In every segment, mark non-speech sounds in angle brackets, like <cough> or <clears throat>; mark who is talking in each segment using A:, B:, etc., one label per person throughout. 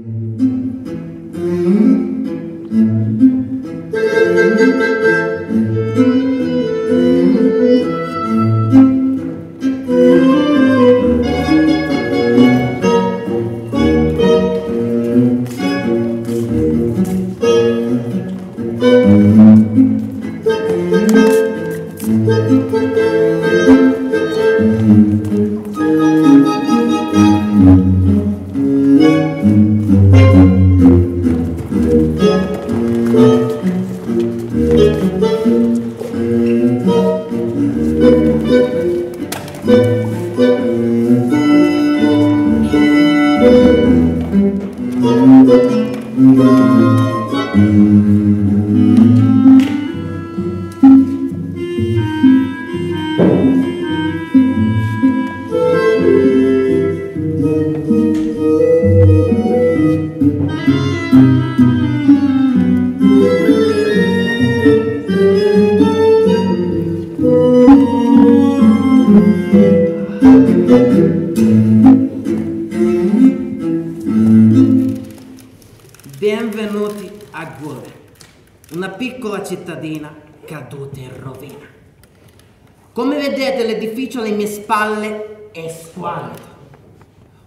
A: Thank you.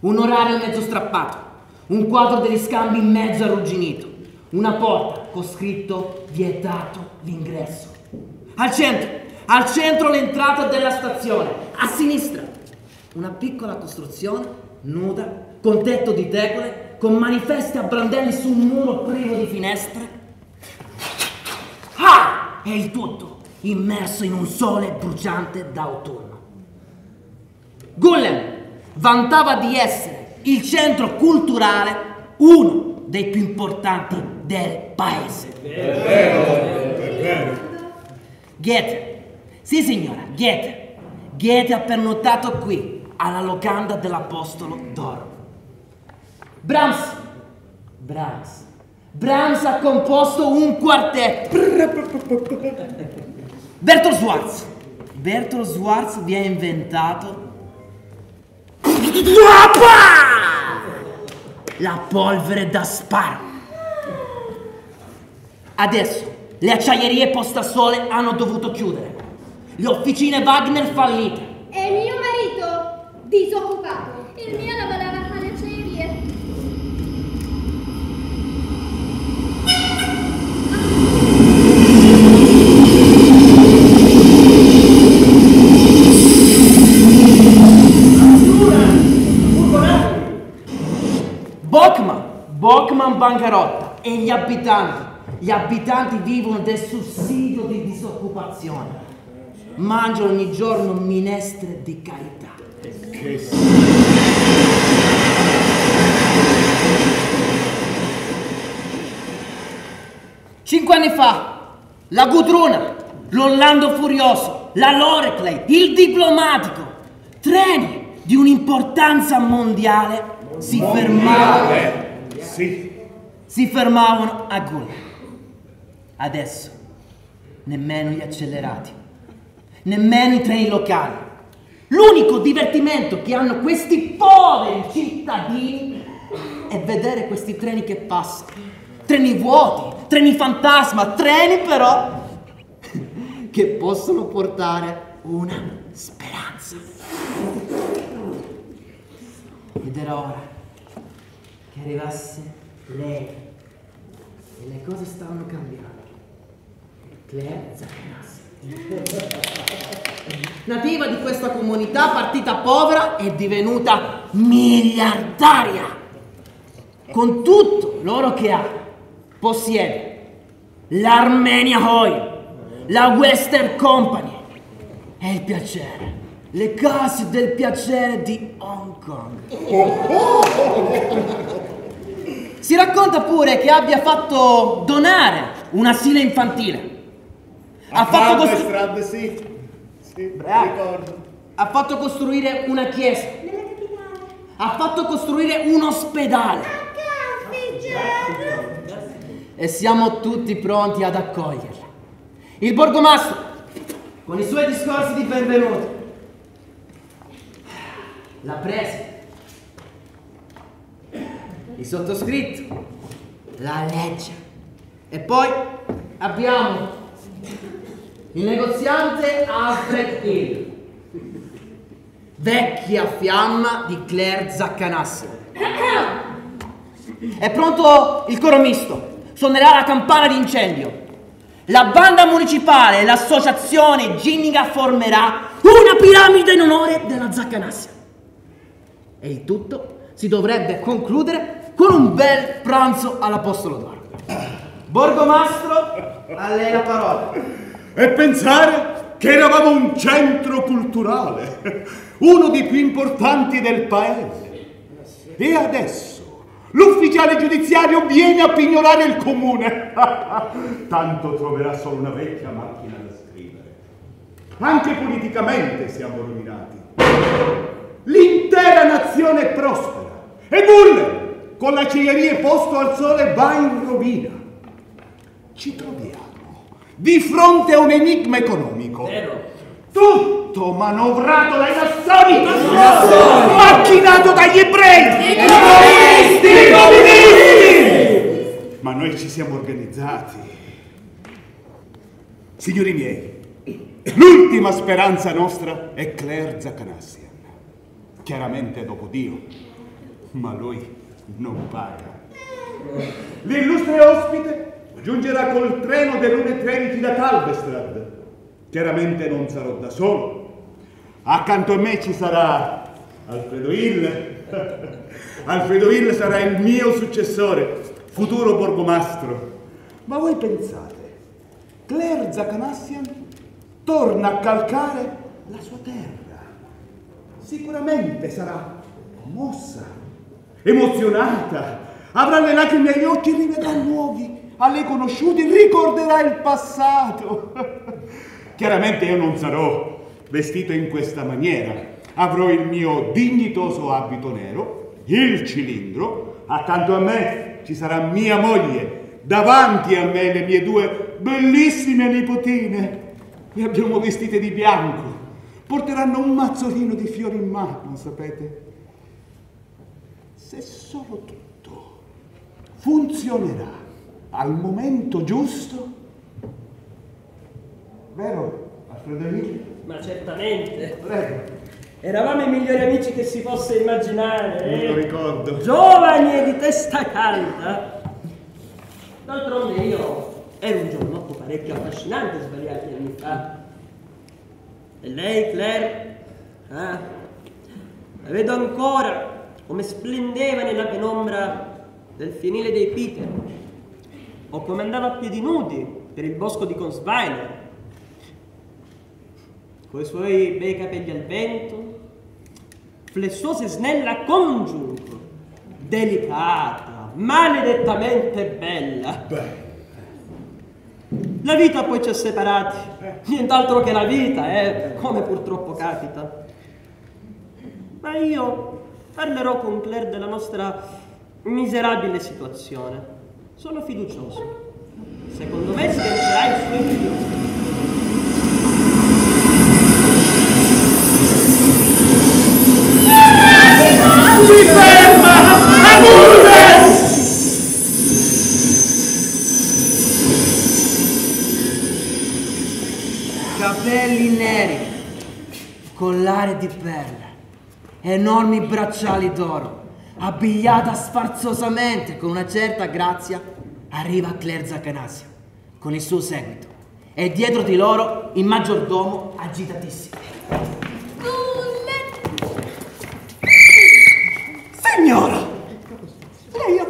A: Un orario mezzo strappato, un quadro degli scambi mezzo arrugginito, una porta con scritto vietato l'ingresso. Al centro, al centro l'entrata della stazione, a sinistra una piccola costruzione nuda, con tetto di tegole, con manifesti a brandelli su un muro privo di finestre. Ah! E il tutto immerso in un sole bruciante d'autunno. Gullem vantava di essere il centro culturale, uno dei più importanti del paese. Goethe, sì signora, Goethe. Goethe ha pernottato qui, alla locanda dell'Apostolo d'Oro. Brahms, Brahms, Brahms ha composto un quartetto. Bertolt Schwarz, Bertolt Schwarz vi ha inventato la polvere da sparo. Adesso le acciaierie Postasole hanno dovuto chiudere, le officine Wagner fallite.
B: E mio marito disoccupato.
C: Il mio lavorava alle acciaierie.
A: Bockman, Bockman bancarotta e gli abitanti, gli abitanti vivono del sussidio di disoccupazione, mangiano ogni giorno minestre di carità.
D: Che
A: Cinque anni fa, la Gudruna, l'Orlando Furioso, la Loreclay, il diplomatico, treni di un'importanza mondiale si fermavano,
D: sì.
A: Si fermavano a Gula. Adesso nemmeno gli accelerati, nemmeno i treni locali. L'unico divertimento che hanno questi poveri cittadini è vedere questi treni che passano. Treni vuoti, treni fantasma, treni però <laughs> che possono portare una speranza. Ed era ora che arrivasse lei e le cose stavano cambiando. Claire Zacchinassi. <laughs> Nativa di questa comunità, partita povera, è divenuta miliardaria. Con tutto l'oro che ha, possiede l'Armenia Oil, la Western Company e il piacere, le case del piacere di Hong Kong. <laughs> Si racconta pure che abbia fatto donare un asilo infantile. Ha fatto, costru-
D: sì. Sì,
A: ha fatto costruire una chiesa. Ha fatto costruire un ospedale. E siamo tutti pronti ad accoglierla. Il borgomastro, con i suoi discorsi di benvenuto, l'ha presa. Il sottoscritto, la legge. E poi abbiamo il negoziante Alfred Hill, vecchia fiamma di Claire Zaccanassi. È pronto il coro misto, suonerà la campana d'incendio. La banda municipale e l'associazione Ginniga formerà una piramide in onore della Zaccanassia. E il tutto si dovrebbe concludere con un bel pranzo all'Apostolo d'Oro. Borgomastro, a lei la parola.
D: E pensare che eravamo un centro culturale, uno dei più importanti del paese. E adesso l'ufficiale giudiziario viene a pignorare il comune. <laughs> Tanto troverà solo una vecchia macchina da scrivere. Anche politicamente siamo rovinati. L'intera nazione è prospera. E Bulle, con l'acciaieria posto al sole, va in rovina. Ci troviamo di fronte a un enigma economico.
E: Vero.
D: Tutto manovrato dai massoni, macchinato dagli ebrei, i comunisti, i comunisti. Ma noi ci siamo organizzati. Signori miei, l'ultima speranza nostra è Claire Zaccanassian. Chiaramente dopo Dio, ma lui non paga. L'illustre ospite giungerà col treno dell'1.13 da Calvestrad. Chiaramente non sarò da solo. Accanto a me ci sarà Alfredo Hill. <laughs> Alfredo Hill sarà il mio successore, futuro borgomastro. Ma voi pensate, Claire Zacanassian torna a calcare la sua terra. Sicuramente sarà mossa, emozionata, avrà le lacrime agli occhi, rivedrà nuovi, a lei conosciuti, ricorderà il passato. <laughs> Chiaramente io non sarò vestito in questa maniera. Avrò il mio dignitoso abito nero, il cilindro, accanto a me ci sarà mia moglie, davanti a me le mie due bellissime nipotine. Le abbiamo vestite di bianco. Porteranno un mazzolino di fiori in mano, sapete? Se solo tutto funzionerà al momento giusto, vero, Alfredo Emilio?
E: Ma certamente.
D: Prego,
E: Eravamo i migliori amici che si possa immaginare.
D: non lo
E: eh?
D: ricordo.
E: Giovani e di testa calda. D'altronde io ero un giovanotto parecchio affascinante svariati anni fa. E lei, Claire? Ah, la vedo ancora come splendeva nella penombra del fienile dei Peter. O come andava a piedi nudi per il bosco di Consweiler. Coi suoi bei capelli al vento, flessuosa e snella congiunto, delicata, maledettamente bella.
D: Beh,
E: La vita poi ci ha separati, nient'altro che la vita, eh, come purtroppo capita. Ma io parlerò con Claire della nostra miserabile situazione. Sono fiducioso. Secondo me schiaccerà i suoi figliosi.
D: si ferma! Amurde!
A: Capelli neri, collare di perle, enormi bracciali d'oro, abbigliata sfarzosamente con una certa grazia, arriva Claire Zaccanasio con il suo seguito e dietro di loro il maggiordomo agitatissimo.
B: Bulle!
F: Signora! Lei ha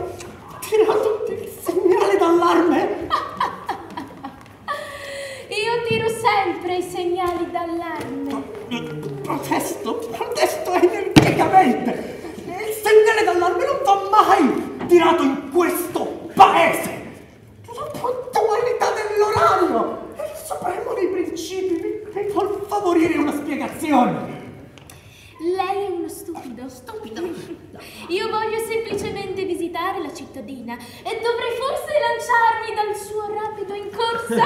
F: tirato il segnale d'allarme?
B: Io tiro sempre i segnali d'allarme.
F: Protesto, protesto energicamente! Il segnale d'allarme non va mai tirato in questo paese! La puntualità dell'orario è il supremo dei principi che vuol favorire una spiegazione!
B: Lei è uno stupido, stupido. Io voglio semplicemente visitare la cittadina e dovrei forse lanciarmi dal suo rapido in corsa.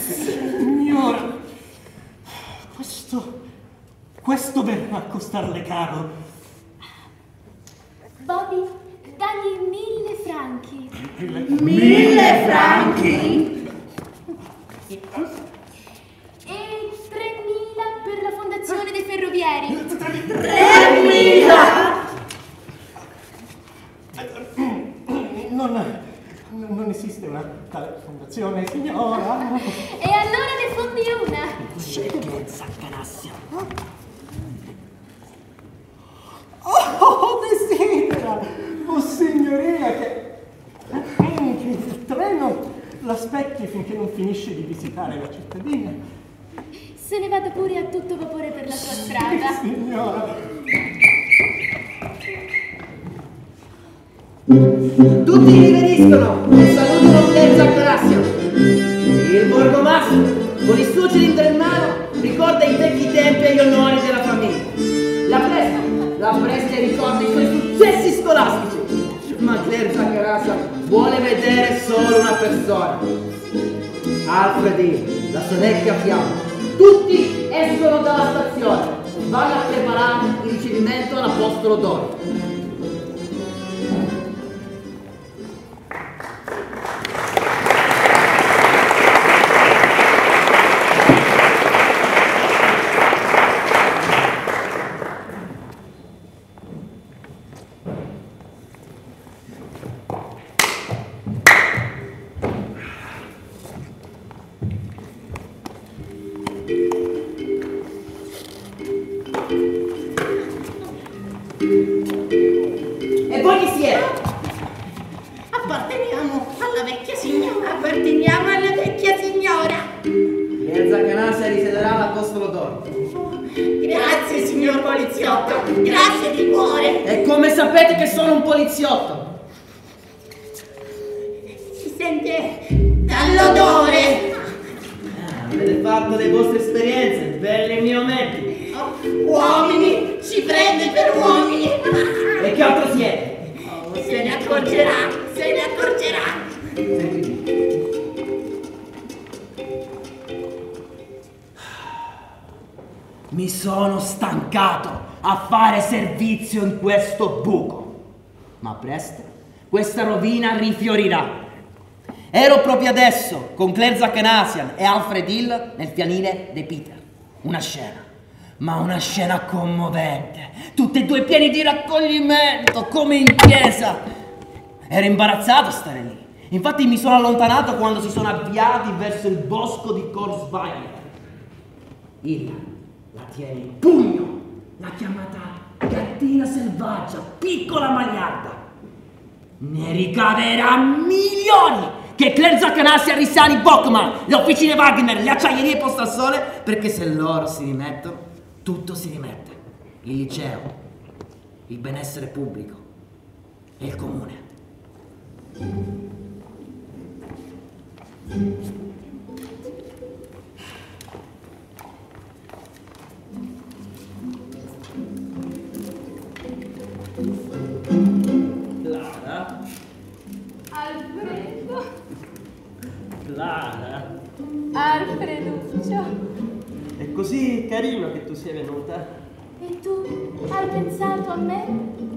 B: <laughs>
F: Signora, questo, questo verrà a costarle caro.
B: Bobby, dagli mille franchi.
A: Mille,
F: mille franchi? Esiste una tale fondazione, signora.
B: E allora ne fondi una.
A: Sceglienza, canassia.
F: Oh, desidera, oh signoria, che, che il treno l'aspetti finché non finisce di visitare la cittadina.
B: Se ne vada pure a tutto vapore per la sua strada.
F: Signora,
A: Tutti riveriscono e salutano Piazza Classio. Il borgomastro, con il suo cilindro in mano, ricorda i vecchi tempi e gli onori della famiglia. La presta, la presta e ricorda i suoi successi scolastici. Ma Claire Zaccarassa vuole vedere solo una persona. Alfredi, la sua vecchia fiamma. Tutti escono dalla stazione. Vanno a preparare il ricevimento all'Apostolo d'Oro. Mi sono stancato a fare servizio in questo buco. Ma presto questa rovina rifiorirà. Ero proprio adesso con Claire Zaccanasian e Alfred Hill nel pianile dei Peter. Una scena, ma una scena commovente. Tutte e due pieni di raccoglimento, come in chiesa. Ero imbarazzato a stare lì. Infatti mi sono allontanato quando si sono avviati verso il bosco di Korsweiler. Hill la tiene in pugno, l'ha chiamata gattina selvaggia, piccola magliarda. Ne ricaverà milioni che Claire Zaccanassi, Arissani, Bockman, le officine Wagner, le acciaierie Posta al Sole, perché se loro si rimettono, tutto si rimette. Il liceo, il benessere pubblico e il comune.
E: Clara,
B: Alfreduccio.
E: è così carino che tu sia venuta.
B: E tu hai pensato a me?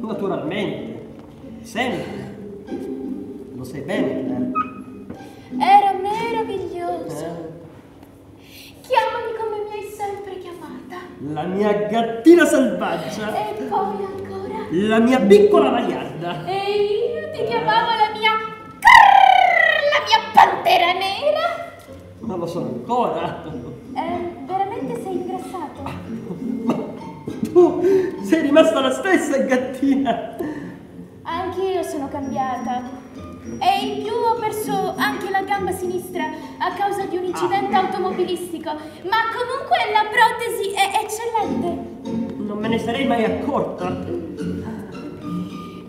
E: Naturalmente, sempre. Lo sai bene, Clara.
B: Era meraviglioso.
E: Eh?
B: Chiamami come mi hai sempre chiamata.
E: La mia gattina selvaggia,
B: E poi ancora.
E: la mia piccola magliarda.
B: E io ti chiamavo la mia... Mia pantera nera.
E: Ma lo sono ancora.
B: Eh, veramente sei ingrassato?
E: Tu sei rimasta la stessa gattina.
B: Anch'io sono cambiata. E in più ho perso anche la gamba sinistra a causa di un incidente automobilistico. Ma comunque la protesi è eccellente.
E: Non me ne sarei mai accorta.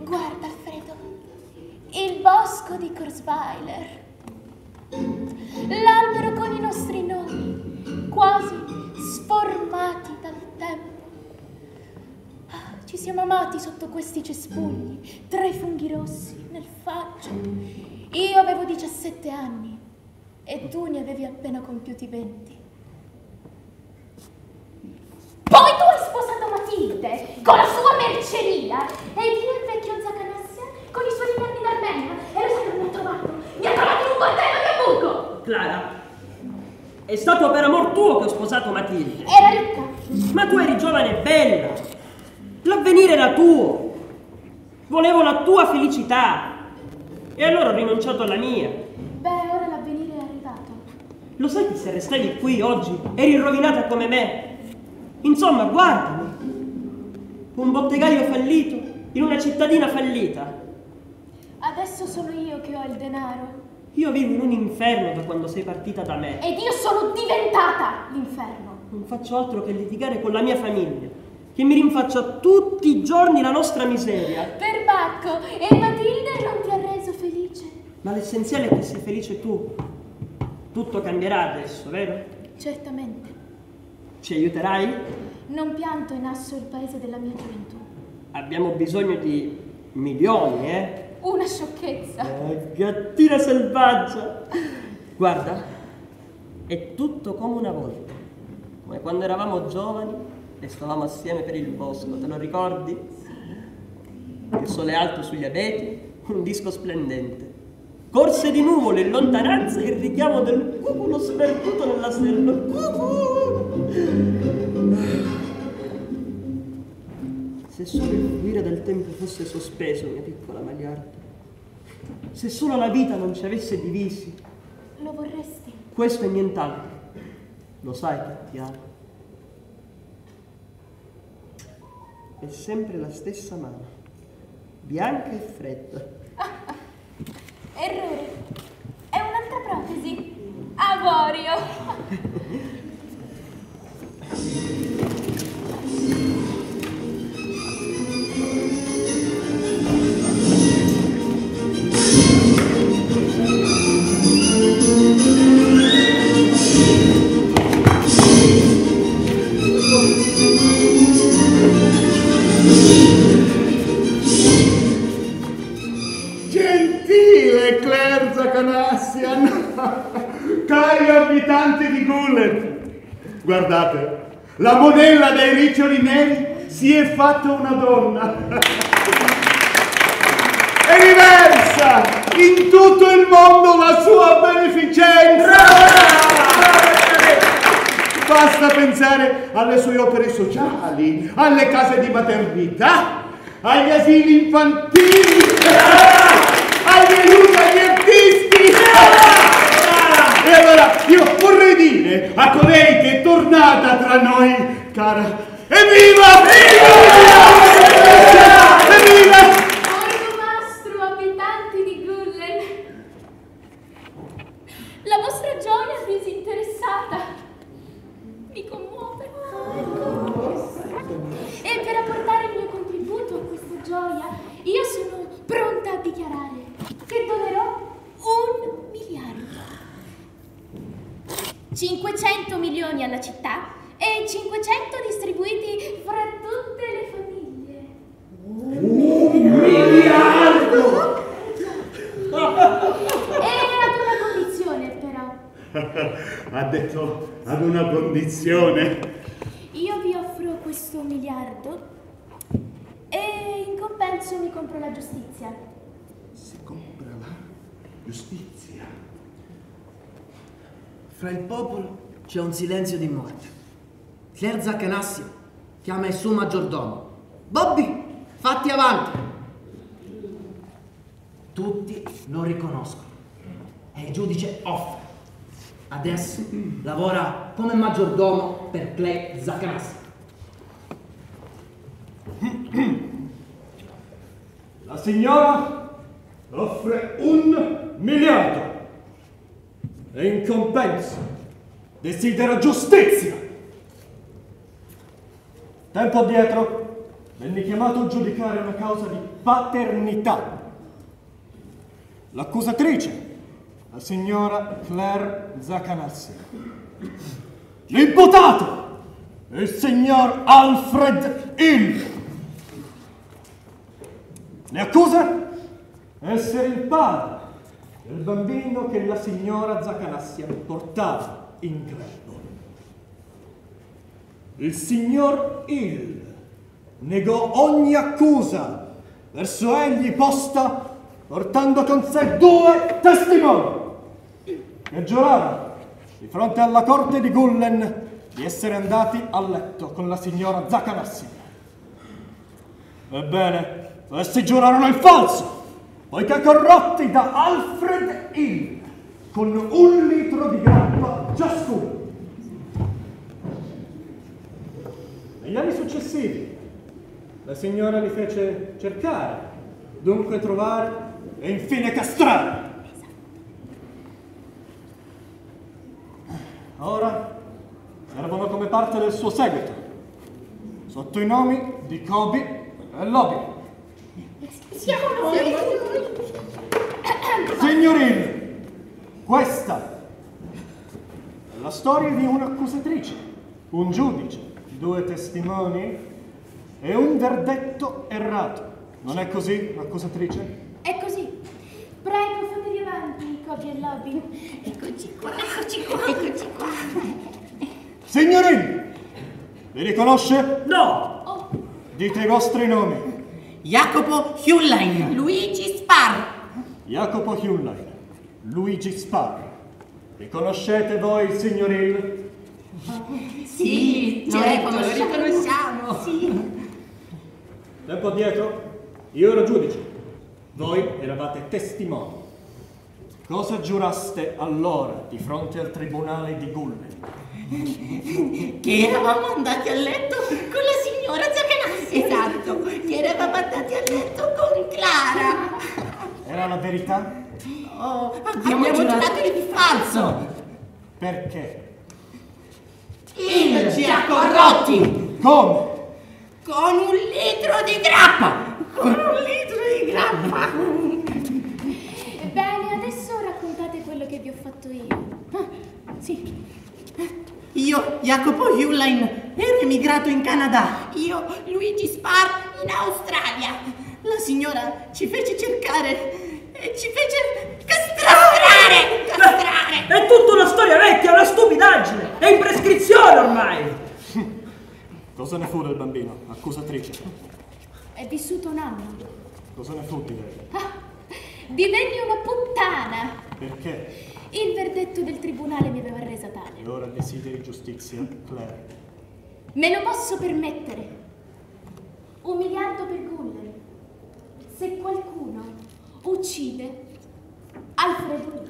B: Guarda, Alfredo, il bosco di Kurzweiler. L'albero con i nostri nomi, quasi sformati dal tempo. Ah, Ci siamo amati sotto questi cespugli, tra i funghi rossi, nel faggio. Io avevo 17 anni e tu ne avevi appena compiuti 20. Poi tu hai sposato Matilde con la sua merceria e io il vecchio Zaccanassia con i suoi ritardi in Armenia e lo sai dove mi ha trovato?
E: Stato per amor tuo che ho sposato Matilde.
B: Era ricca.
E: Ma tu eri giovane e bella. L'avvenire era tuo. Volevo la tua felicità. E allora ho rinunciato alla mia.
B: Beh, ora l'avvenire è arrivato.
E: Lo sai che se restavi qui oggi eri rovinata come me? Insomma, guardami. Un bottegaio fallito in una cittadina fallita.
B: Adesso sono io che ho il denaro.
E: Io vivo in un inferno da quando sei partita da me.
B: Ed io sono diventata l'inferno.
E: Non faccio altro che litigare con la mia famiglia, che mi rinfaccia tutti i giorni la nostra miseria.
B: Perbacco, e Matilde non ti ha reso felice?
E: Ma l'essenziale è che sei felice tu. Tutto cambierà adesso, vero?
B: Certamente.
E: Ci aiuterai?
B: Non pianto in asso il paese della mia gioventù.
E: Abbiamo bisogno di milioni, eh?
B: Una sciocchezza.
E: Eh, gattina selvaggia. Guarda, è tutto come una volta. Come quando eravamo giovani e stavamo assieme per il bosco, te lo ricordi? Il sole alto sugli abeti, un disco splendente. Corse di nuvole in lontananza il richiamo del cuculo sperduto nella selva. Cucù! Se solo il fluire del tempo fosse sospeso, mia piccola Magliarda. Se solo la vita non ci avesse divisi.
B: Lo vorresti?
E: Questo e nient'altro. Lo sai che ti amo. È sempre la stessa mano, bianca e fredda. <laughs>
B: Errore. È un'altra protesi. Avorio. <laughs>
D: Zacanassian, cari abitanti di Gullet, guardate, la modella dei riccioli neri si è fatta una donna. È diversa in tutto il mondo la sua beneficenza. Basta pensare alle sue opere sociali, alle case di maternità, agli asili infantili, agli aiuti agli artisti. E allora io vorrei dire a colei che è tornata tra noi, cara, evviva! Evviva!
B: Di Gullen. La vostra gioia disinteressata mi commuove. E per apportare il mio contributo a questa gioia, io sono pronta a dichiarare che donerò un miliardo. 500 milioni alla città e 500 distribuiti fra tutte le famiglie. E ad una condizione, però.
D: Ha detto ad una condizione.
B: Io vi offro questo miliardo e in compenso mi compro la giustizia.
D: Si compra giustizia.
A: Fra il popolo c'è un silenzio di morte. Claire Zaccanassio chiama il suo maggiordomo. Bobby, fatti avanti! Tutti lo riconoscono. È il giudice Off. Adesso lavora come maggiordomo per Claire Zaccanassio.
F: La signora offre un miliardo e in compenso desidera giustizia. Tempo addietro venni chiamato a giudicare una causa di paternità. L'accusatrice, la signora Claire Zacanassi. L'imputato, il signor Alfred Hill. Le accuse? Essere il padre del bambino che la signora Zaccanassia portava in grembo. Il signor Hill negò ogni accusa verso egli posta portando con sé due testimoni che giurarono di fronte alla corte di Gullen, di essere andati a letto con la signora Zaccanassi. Ebbene, essi giurarono il falso, poiché corrotti da Alfred Hill, con un litro di grappa ciascuno. Negli anni successivi, la signora li fece cercare, dunque trovare e infine castrare. Ora servono come parte del suo seguito, sotto i nomi di Kobe e Lobby.
B: Siamo noi.
F: Signorini, questa è la storia di un'accusatrice, un giudice, due testimoni e un verdetto errato. Non è così, l'accusatrice?
B: È così. Prego, fatevi avanti, Kobe e Lobby.
G: Eccoci qua, eccoci qua, eccoci qua.
F: Signorini, li riconosce?
E: No!
B: Oh,
F: Dite i vostri nomi.
A: Jacopo Hewline.
G: Luigi Spar.
F: Jacopo Hewline, Luigi Spar. Riconoscete voi il signor Hill?
G: Sì, certo, lo riconosciamo.
F: Tempo addietro, io ero giudice, voi eravate testimoni. Cosa giuraste allora di fronte al tribunale di Gullen?
G: Che eravamo andati a letto con la signora Zaccanassi. Esatto, che eravamo andati a letto con Clara.
F: Era la verità?
G: Oh, abbiamo giurato di falso.
F: Perché?
G: Il ci ha corrotti
F: Come?
G: con un litro di grappa. Con un litro di grappa.
B: bene, adesso raccontate quello che vi ho fatto io. Ah, sì.
A: Io, Jacopo Hewline, ero emigrato in Canada.
G: Io, Luigi Spar, in Australia.
A: La signora ci fece cercare e ci fece
G: Castrare! Castrare!
E: È tutta una storia vecchia, una stupidaggine! È in prescrizione ormai!
F: Cosa ne fu del bambino, accusatrice?
B: È vissuto un anno.
F: Cosa ne fu di lei?
B: Ah, divenni una puttana.
F: Perché?
B: Il verdetto del tribunale mi aveva resa tale.
F: E ora desideri giustizia, Claire?
B: Me lo posso permettere. Un miliardo per Guller. Se qualcuno uccide Alfredo. Ho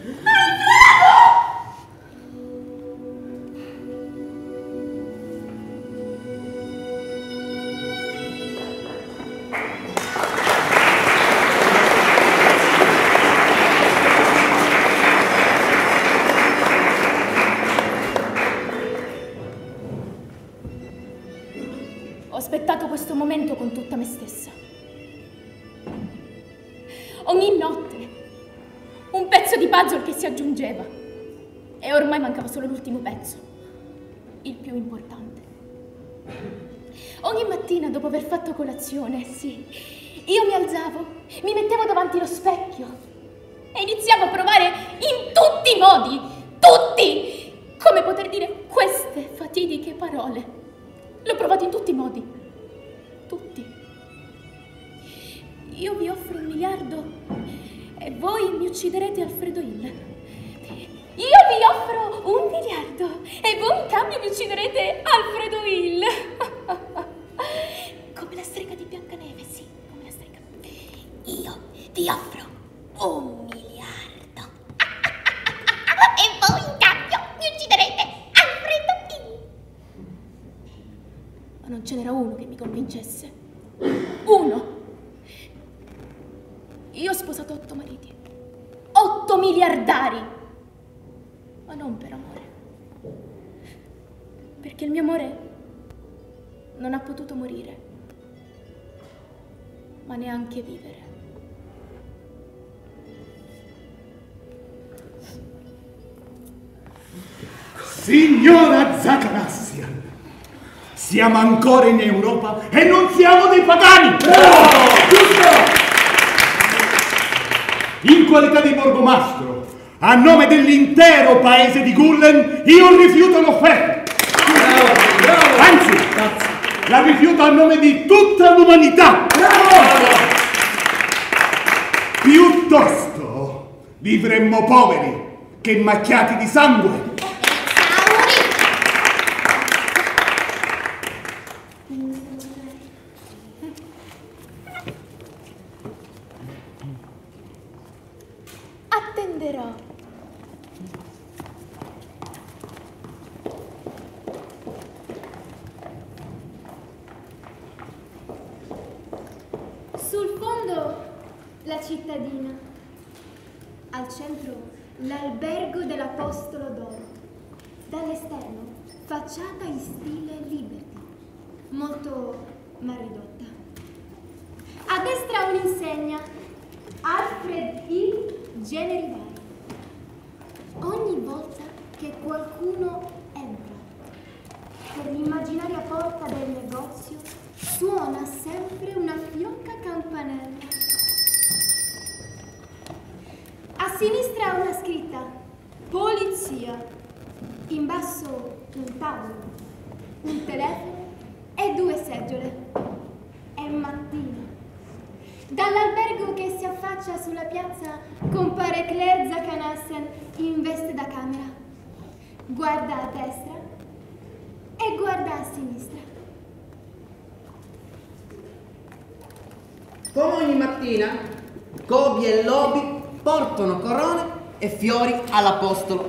B: mattina dopo aver fatto colazione, sì, io mi alzavo, mi mettevo davanti allo specchio e iniziavo a provare in tutti i modi, tutti, come poter dire queste fatidiche parole. L'ho provato in tutti i modi, tutti. Io vi offro un miliardo e voi mi ucciderete Alfredo Hill. Io vi offro un miliardo e voi in cambio mi ucciderete Alfredo Hill. <laughs> Come la strega di Biancaneve, sì, come la strega.
G: Io ti offro un miliardo. <laughs> e voi in cambio mi ucciderete Alfredo Hill.
B: Ma non ce n'era uno che mi convincesse. Uno. Io ho sposato otto mariti. Otto miliardari. Ma non per amore. Perché il mio amore non ha potuto morire. Ma neanche vivere.
D: Signora Zaccanassia, siamo ancora in Europa e non siamo dei pagani! In qualità di borgomastro, a nome dell'intero paese di Gullen, io rifiuto l'offerta. La rifiuto a nome di tutta l'umanità. Piuttosto vivremmo poveri che macchiati di sangue.
H: fiori all'apostolo.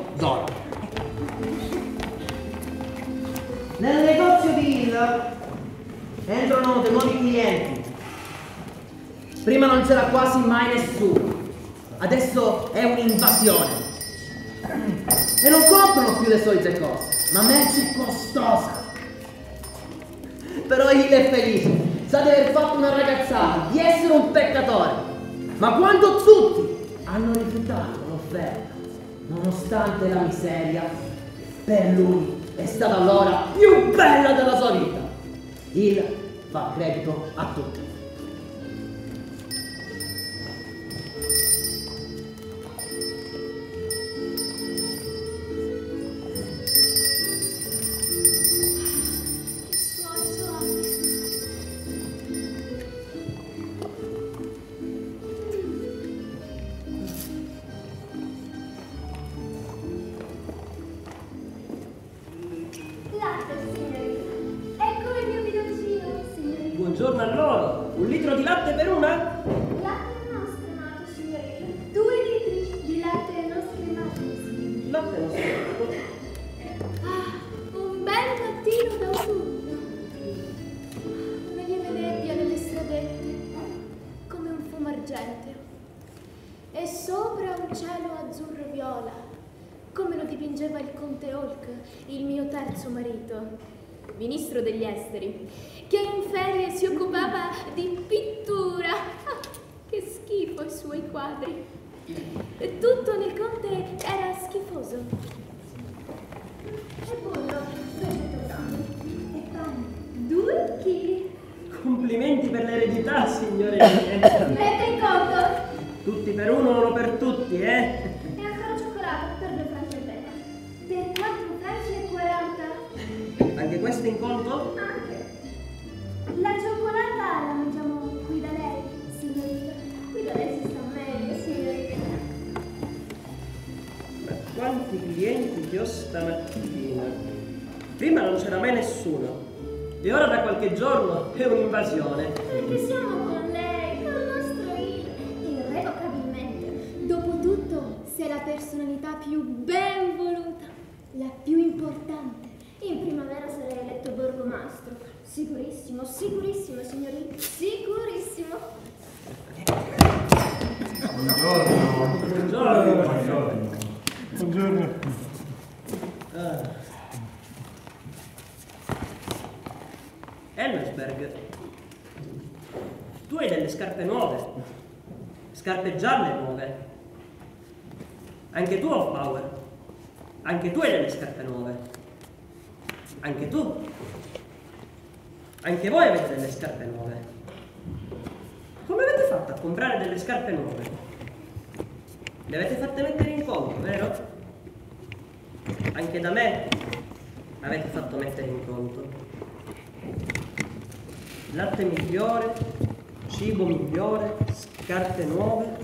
H: volta a
E: comprare delle scarpe nuove. Le avete fatte mettere in conto, vero? Anche da me avete fatto mettere in conto. Latte migliore, cibo migliore, scarpe nuove.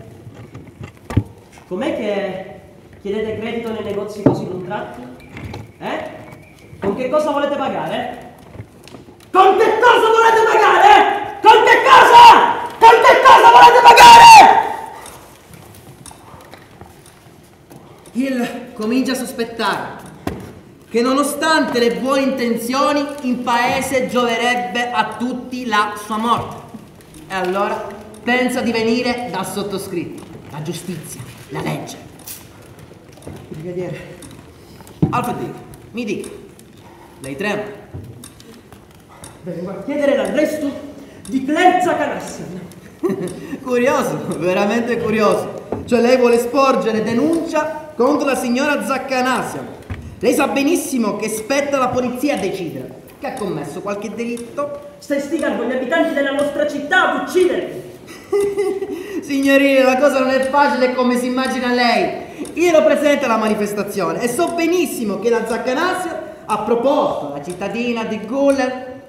E: Com'è che chiedete credito nei negozi così contratti? Eh? Con che cosa volete pagare? Con che cosa volete pagare? Con che cosa? cosa volete pagare?
A: Hill comincia a sospettare che nonostante le buone intenzioni in paese gioverebbe a tutti la sua morte. E allora pensa di venire da sottoscritto, la giustizia, la legge. Brigadiere, Alfred, mi dica, lei trema.
E: Vengo a chiedere l'arresto di Clerza Canassin. <laughs>
A: curioso, veramente curioso. Cioè lei vuole sporgere denuncia contro la signora Zaccanasia. Lei sa benissimo che spetta alla polizia a decidere che ha commesso qualche delitto.
E: Stai stigando gli abitanti della nostra città ad ucciderli. <laughs>
A: Signorina, la cosa non è facile come si immagina lei. Io ero presente alla manifestazione e so benissimo che la Zaccanasia ha proposto alla cittadina di Guller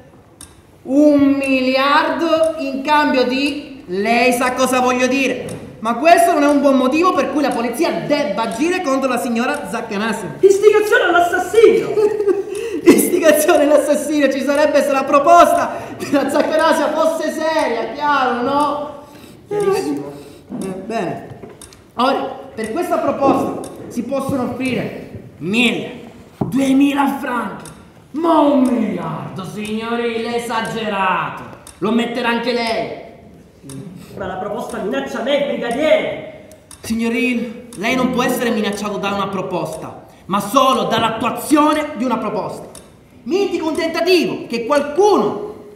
A: un miliardo in cambio di... Lei sa cosa voglio dire. Ma questo non è un buon motivo per cui la polizia debba agire contro la signora Zaccanasia.
E: Istigazione all'assassinio! <laughs>
A: Istigazione all'assassinio ci sarebbe se la proposta della Zaccanasia fosse seria, chiaro, no?
E: Chiarissimo.
A: Eh, bene. Ora, per questa proposta si possono offrire mille, duemila franchi, ma un miliardo, signorile, esagerato. Lo metterà anche lei.
E: Ma la proposta minaccia me, brigadiere!
A: Signoril, lei non può essere minacciato da una proposta, ma solo dall'attuazione di una proposta. Mi indica un tentativo che qualcuno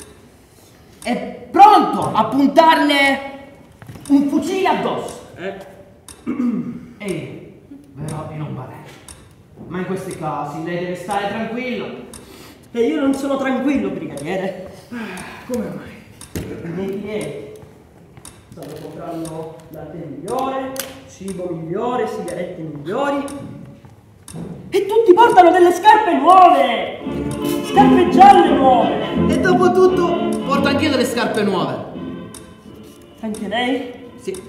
A: è pronto a puntarle un fucile addosso.
E: Eh? <clears throat>
A: Ehi, però io non vale. Ma in questi casi lei deve stare tranquillo.
E: E io non sono tranquillo, brigadiere.
A: Come mai?
E: I miei clienti stanno comprando latte migliore, cibo migliore, sigarette migliori. E tutti portano delle scarpe nuove! Scarpe gialle nuove!
A: E dopo tutto porta anche io delle scarpe nuove.
E: Anche lei?
A: Sì,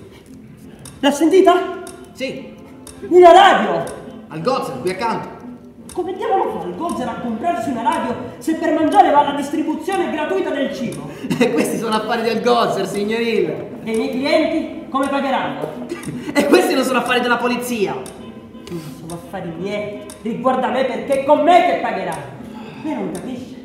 E: L'ha sentita?
A: sì,
E: Una radio!
A: al Gozer, qui accanto.
E: Come diavolo fa il Gozer a comprarsi una radio se per mangiare va alla distribuzione gratuita del cibo? <laughs>
A: E questi sono affari del Gozer, signorina.
E: E i miei clienti come pagheranno?
A: E questi non sono affari della polizia.
E: Sono affari miei, riguarda me perché è con me che pagherà. Lei non capisce.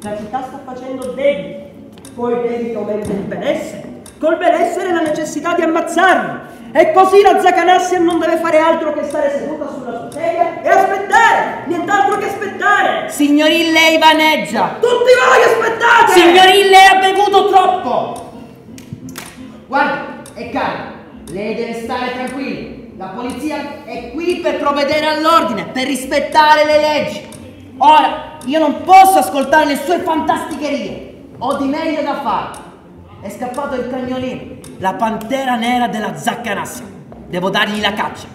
E: La città sta facendo debiti. Poi i debiti aumenta il benessere. Col benessere la necessità di ammazzarli. E così la Zacanassia non deve fare altro che stare seduta sulla sua sedia e aspettare. Nient'altro che aspettare.
A: Signoril, lei vaneggia.
E: Tutti voi aspettate!
A: Signoril, lei ha bevuto troppo. Guardi, è calmo. Lei deve stare tranquillo. La polizia è qui per provvedere all'ordine, per rispettare le leggi. Ora, io non posso ascoltare le sue fantasticherie. Ho di meglio da fare. È scappato il cagnolino, la pantera nera della Zaccanassia. Devo dargli la caccia.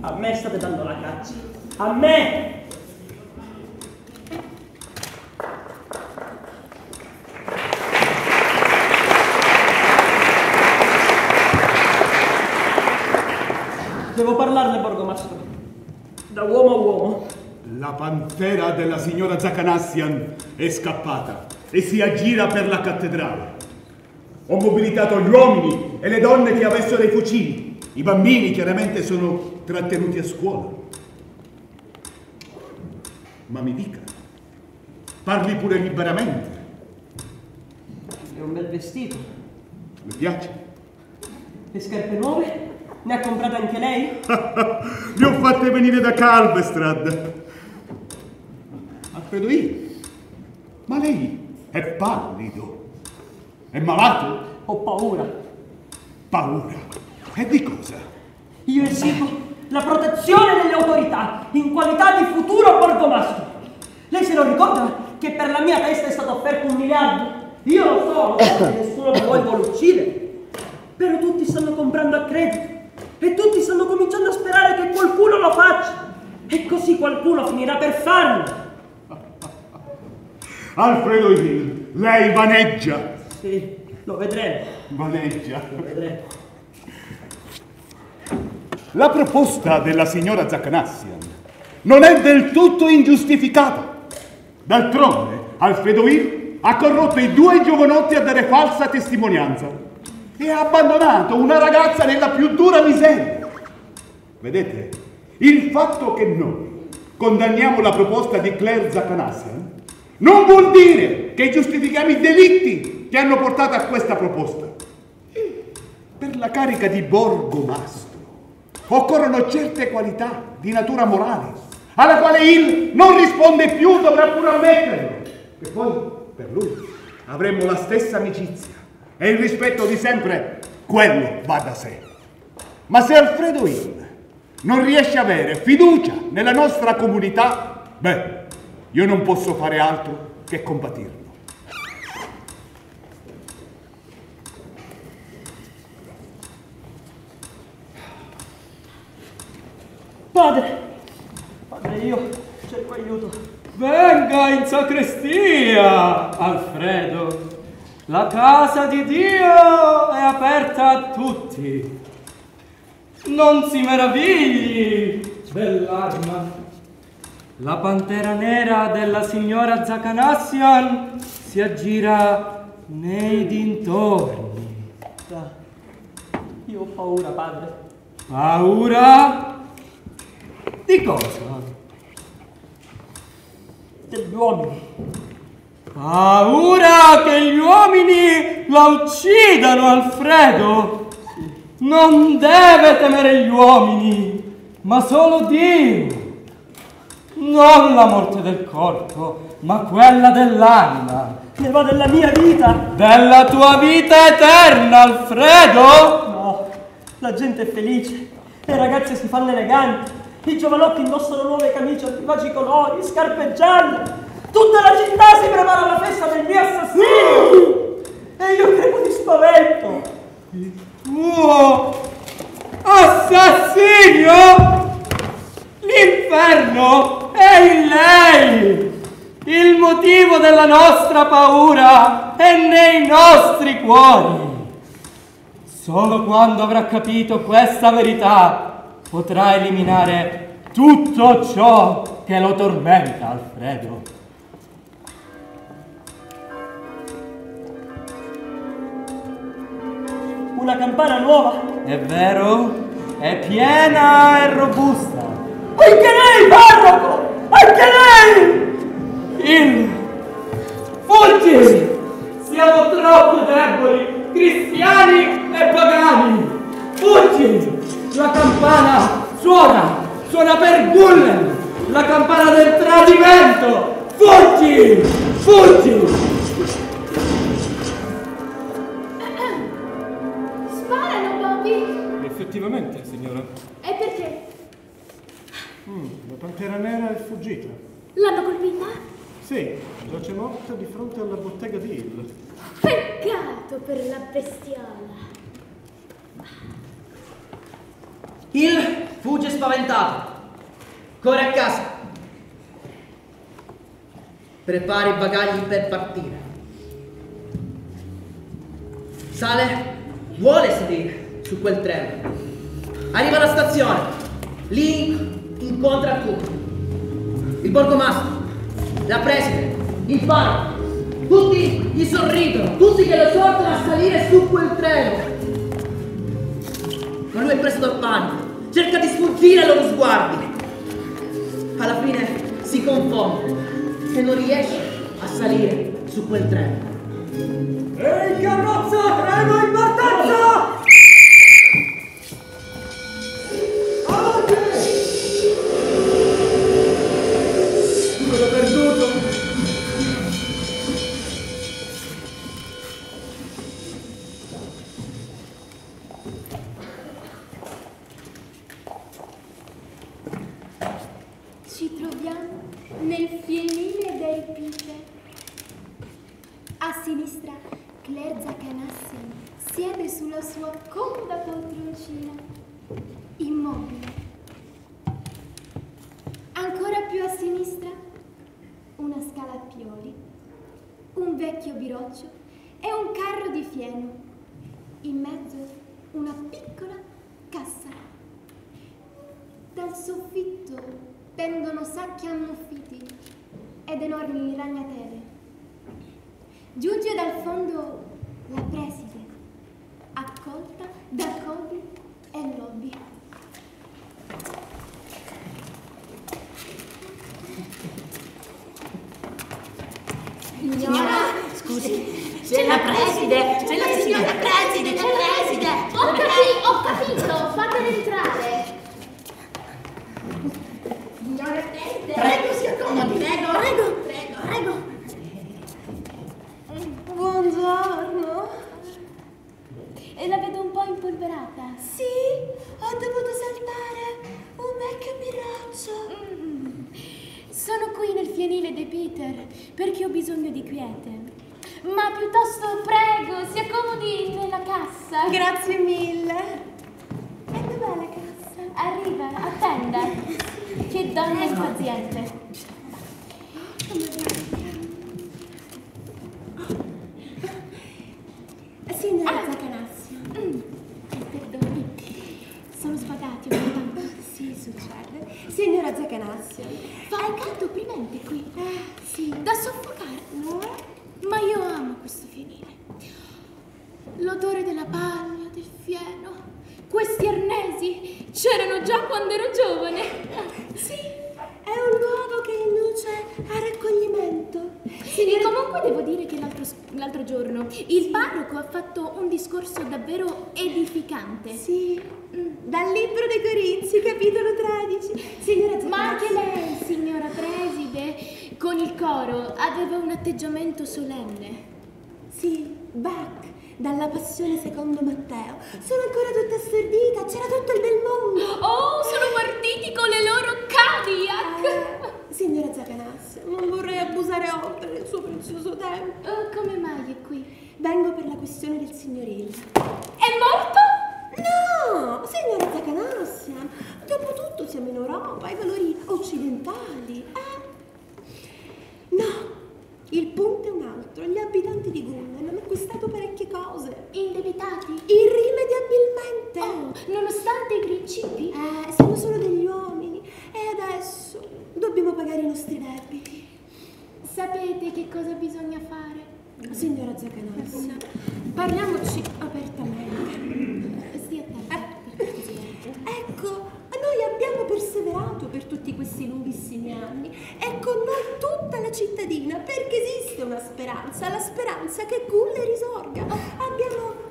E: A me state dando la caccia. A me! Devo parlarle, Borgomastro. Da uomo a uomo.
D: La pantera della signora Zacanassian è scappata e si aggira per la cattedrale. Ho mobilitato gli uomini e le donne che avessero i fucili. I bambini chiaramente sono trattenuti a scuola. Ma mi dica, parli pure liberamente.
E: È un bel vestito.
D: Mi piace?
E: Le scarpe nuove? Ne ha comprate anche lei? <laughs>
D: Le ho fatte venire da Calvestrad. Alfredo io. Ma lei è pallido. È malato?
E: Ho paura.
D: Paura. E di cosa?
E: Io esigo la protezione delle autorità in qualità di futuro borgomastro. Lei se lo ricorda che per la mia testa è stato offerto un miliardo? Io lo so, lo so che nessuno di voi vuole uccidere. Però tutti stanno comprando a credito e tutti stanno cominciando a sperare che qualcuno lo faccia. E così qualcuno finirà per farlo.
D: Alfredo Hill, lei vaneggia.
E: Sì, lo vedremo,
D: Vaneggia.
E: lo vedremo.
D: La proposta della signora Zaccanassian non è del tutto ingiustificata. D'altronde, Alfredo Hill ha corrotto i due giovanotti a dare falsa testimonianza e ha abbandonato una ragazza nella più dura miseria. Vedete, Il fatto che noi condanniamo la proposta di Claire Zaccanassian non vuol dire che giustifichiamo i delitti che hanno portato a questa proposta. Per la carica di borgomastro occorrono certe qualità di natura morale, alla quale il non risponde più dovrà pure ammetterlo. E poi, per lui, avremmo la stessa amicizia e il rispetto di sempre, quello va da sé. Ma se Alfredo Hill non riesce a avere fiducia nella nostra comunità, beh, io non posso fare altro che compatirlo.
E: Padre, padre, io cerco aiuto.
I: Venga in sacrestia, Alfredo. La casa di Dio è aperta a tutti. Non si meravigli dell'arma. La pantera nera della signora Zacanassian si aggira nei dintorni.
E: Io ho paura, padre.
I: Paura? Di cosa?
E: Degli uomini.
I: Paura che gli uomini la uccidano, Alfredo? Non deve temere gli uomini, ma solo Dio. Non la morte del corpo, ma quella dell'anima.
E: Ne va della mia vita.
I: Della tua vita eterna, Alfredo?
E: No, la gente è felice. Le ragazze si fanno eleganti. I giovanotti indossano nuove camicie a vivaci colori, scarpe gialle. Tutta la città si prepara alla festa del mio assassino. E io credo di spavento.
I: Tuo assassinio? L'inferno è in lei! Il motivo della nostra paura è nei nostri cuori. Solo quando avrà capito questa verità potrà eliminare tutto ciò che lo tormenta, Alfredo.
E: Una campana nuova.
I: È vero? È piena e robusta.
E: Anche lei, parroco! Anche lei!
I: Il... Fuggi! Siamo troppo deboli, cristiani e pagani! Fuggi! La campana suona! Suona per Gullen! La campana del tradimento! Fuggi! Fuggi!
H: Sparano, Bobby!
F: Effettivamente, signora.
H: E perché?
F: Mm, la pantera nera è fuggita.
H: L'hanno colpita?
F: Sì, giace morta di fronte alla bottega di Hill.
H: Peccato per la bestiola.
A: Il fugge spaventato. Corre a casa. Prepari i bagagli per partire. Sale, vuole salire su quel treno. Arriva alla stazione. Lì incontra tutti. Il borgomastro, la preside, il parroco. Tutti gli sorridono, tutti che lo esortano a salire su quel treno. Ma lui è preso dal panico, cerca di sfuggire ai loro sguardi. Alla fine si confonde e non riesce a salire su quel treno.
I: Ehi, carrozza! Treno in partenza!
H: Sinistra Claire Zacanassian siede sulla sua comoda poltroncina, immobile. Ancora più a sinistra una scala a pioli, un vecchio biroccio e un carro di fieno. In mezzo una piccola cassa. Dal soffitto pendono sacchi ammuffiti ed enormi ragnatele. Giunge dal fondo la preside, accolta da Kobe e Lobby.
G: Signora, scusi, c'è la preside, c'è la signora preside, c'è la preside.
B: Ho capito, ho capito, fatela entrare.
G: Signora preside, prego si accomodi, prego, prego.
C: Buongiorno.
B: E la vedo un po' impolverata.
C: Sì, ho dovuto saltare un vecchio birraccio.
B: Mm. Sono qui nel fienile di Peter perché ho bisogno di quiete. Ma piuttosto prego, si accomodi nella cassa.
C: Grazie mille. E dov'è la cassa?
B: Arriva, attenda. <laughs> Che donna impaziente.
C: Signora
B: Ah.
C: Zaccanassia.
B: Mm. Perdoni, sono sbagati ogni tanto.
C: Sì, succede. Signora Zaccanassia.
B: Fa caldo opprimente qui.
C: Eh, sì.
B: Da soffocare. Ma io amo questo fienile. L'odore della paglia, del fieno. Questi arnesi c'erano già quando ero giovane.
C: Sì, è un luogo che induce a raccoglimento.
B: E comunque devo dire che l'altro, l'altro giorno il parroco ha fatto un discorso davvero edificante.
C: Sì, dal libro dei Corinzi, capitolo 13. Signora Zaccanassia.
B: Ma anche lei, signora preside, con il coro aveva un atteggiamento solenne.
C: Sì, Bach, dalla passione secondo Matteo. Sono ancora tutta stordita, c'era tutto il bel mondo.
B: Oh, sono partiti con le loro Cadillac!
C: Eh, signora Zaccanassia, non vorrei abusare oltre del suo prezioso tempo.
B: Oh, come mai è qui?
C: Vengo per la questione del signorillo.
B: È morto?
C: No, signora Zaccanassia, dopo tutto siamo in Europa, ai valori occidentali. Eh? No, il punto è un altro. Gli abitanti di Gunnan hanno acquistato parecchie cose.
B: Indebitati?
C: Irrimediabilmente.
B: Oh, nonostante i principi?
C: Eh, siamo solo degli uomini e adesso dobbiamo pagare i nostri debiti.
B: Sapete che cosa bisogna fare?
C: Signora Zaccanassia, parliamoci apertamente. Noi abbiamo perseverato per tutti questi lunghissimi anni e con noi tutta la cittadina perché esiste una speranza, la speranza che Gulle risorga. Abbiamo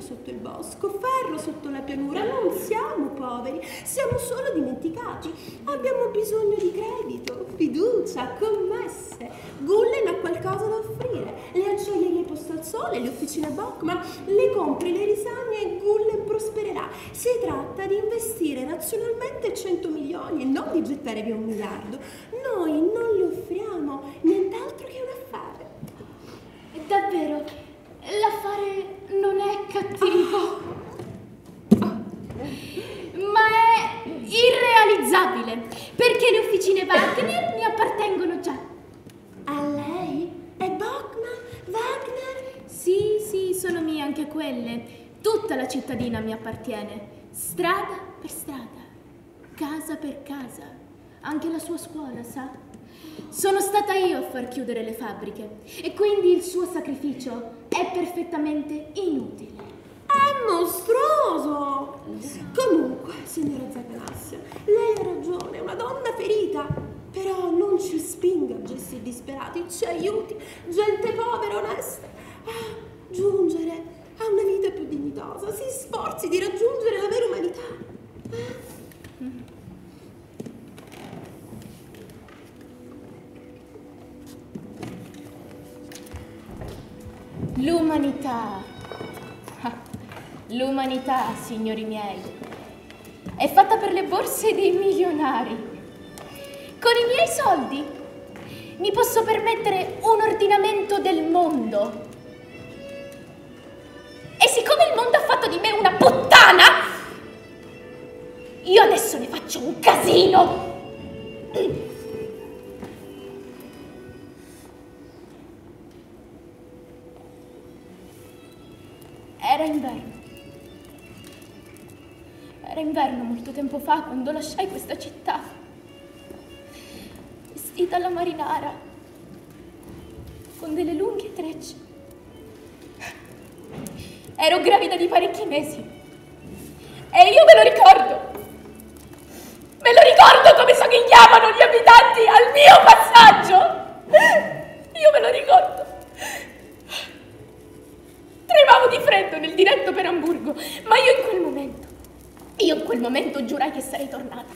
C: petrolio sotto il bosco, ferro sotto la pianura, non siamo poveri, siamo solo dimenticati. Abbiamo bisogno di credito, fiducia, commesse. Gullen ha qualcosa da offrire. Le acciaierie posto al sole, le officine Bockman, le compri, le risagne e Gullen prospererà. Si tratta di investire razionalmente 100 milioni e non di gettare via un miliardo. Noi non le offriamo nient'altro che un affare.
B: Davvero, l'affare non è cattivo. Ma è irrealizzabile, perché le officine Wagner mi appartengono già.
C: A lei? E Bockman? Wagner?
B: Sì, sì, sono mie anche quelle. Tutta la cittadina mi appartiene. Strada per strada, casa per casa. Anche la sua scuola, sa? Sono stata io a far chiudere le fabbriche e quindi il suo sacrificio è perfettamente inutile.
C: È mostruoso! Comunque, signora Zaccanassia, lei ha ragione, è una donna ferita. Però non ci spinga a gesti disperati, ci aiuti, gente povera, onesta, a giungere a una vita più dignitosa. Si sforzi di raggiungere la vera umanità.
B: L'umanità. <laughs> L'umanità, signori miei, è fatta per le borse dei milionari. Con i miei soldi mi posso permettere un ordinamento del mondo. E siccome il mondo ha fatto di me una puttana, io adesso ne faccio un casino. <clears throat> molto tempo fa quando lasciai questa città. Vestita alla marinara, con delle lunghe trecce. Ero gravida di parecchi mesi. E io me lo ricordo. Me lo ricordo come somigliavano gli abitanti al mio passaggio. Io me lo ricordo. Tremavo di freddo nel diretto per Amburgo, ma io in quel momento, io in quel momento giurai che sarei tornata.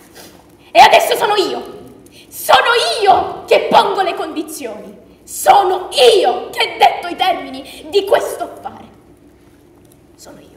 B: E adesso sono io, sono io che pongo le condizioni, sono io che detto i termini di questo affare. Sono io.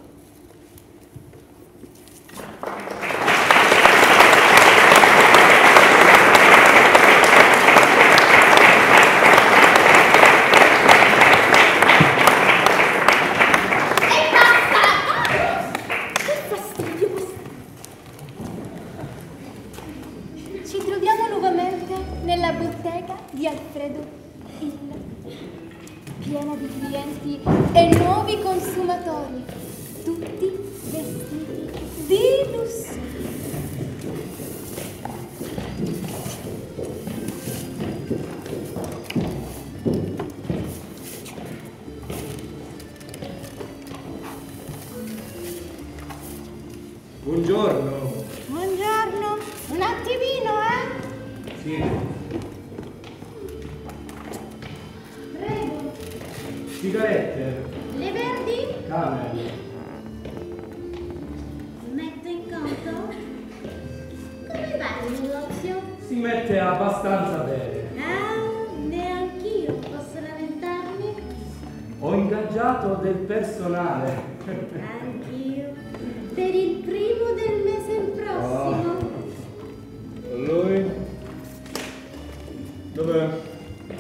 H: Dov'è?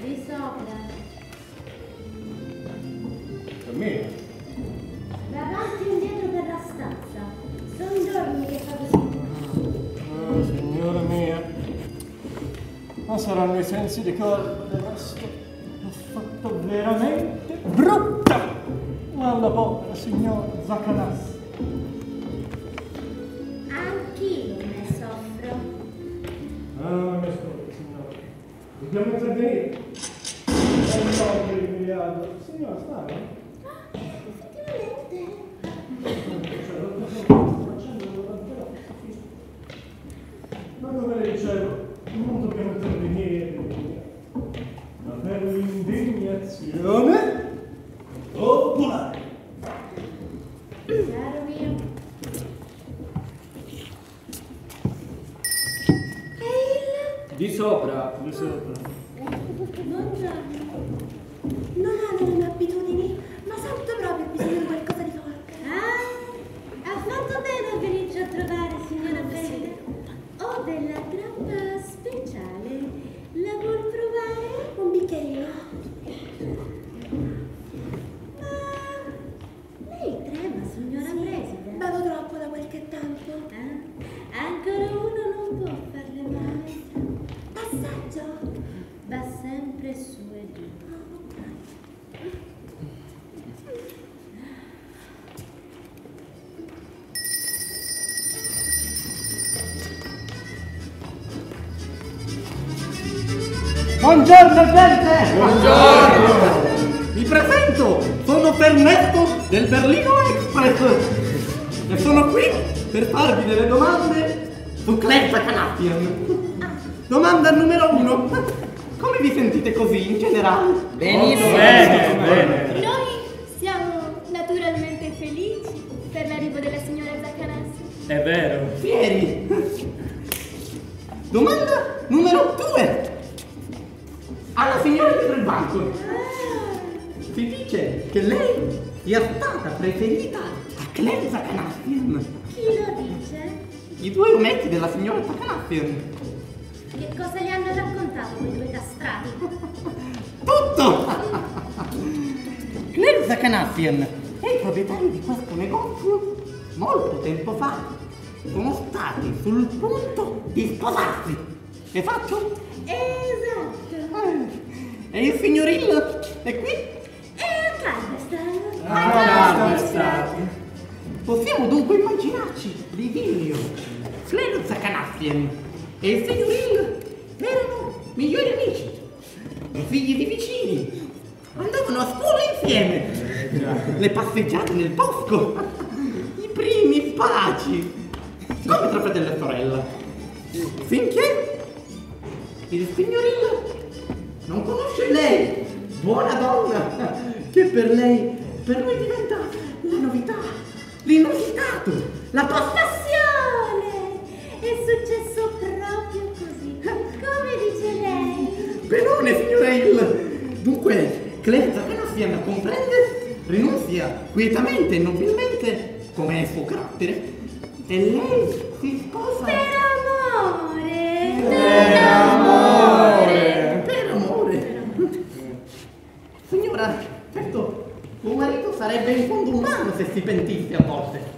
J: Di sopra.
H: Per me.
J: Davanti e indietro per la stanza. Sono giorni che fa così.
G: Oh, signora mia. Ma saranno i sensi di colpa del resto. L'ho fatto veramente brutta. Alla povera signora Zaccanassi. Del Berlino Express e sono qui per farvi delle domande su Clezza Canappian. Domanda numero uno. Come vi sentite così in generale?
H: Bene,
G: Che
J: cosa gli hanno raccontato quei due castrati?
G: Tutto! <laughs> Clenza Canaffian e i proprietari di questo negozio molto tempo fa sono stati sul punto di sposarsi. Esatto?
J: Esatto.
G: Eh, E il signorillo è qui?
J: E a Calvestan?
H: Ah,
G: Possiamo dunque immaginarci Livilio, Flenza Canaffien e il signorillo erano migliori amici, figli di vicini, andavano a scuola insieme, le passeggiate nel bosco, i primi baci, come tra fratello e sorella, finché il signorillo non conosce lei, buona donna, che per lei
F: per lui diventa la novità, l'inusitato, la tua
C: Passione! È successo proprio così, come dice lei.
F: Benone, signora Hill. Dunque, Claire Zaganassia comprende, rinunzia quietamente e nobilmente, come è suo carattere, e lei si sposa.
C: Per amore!
F: Per amore! Per amore! Signora, certo, tuo marito sarebbe in fondo umano se si pentisse a volte.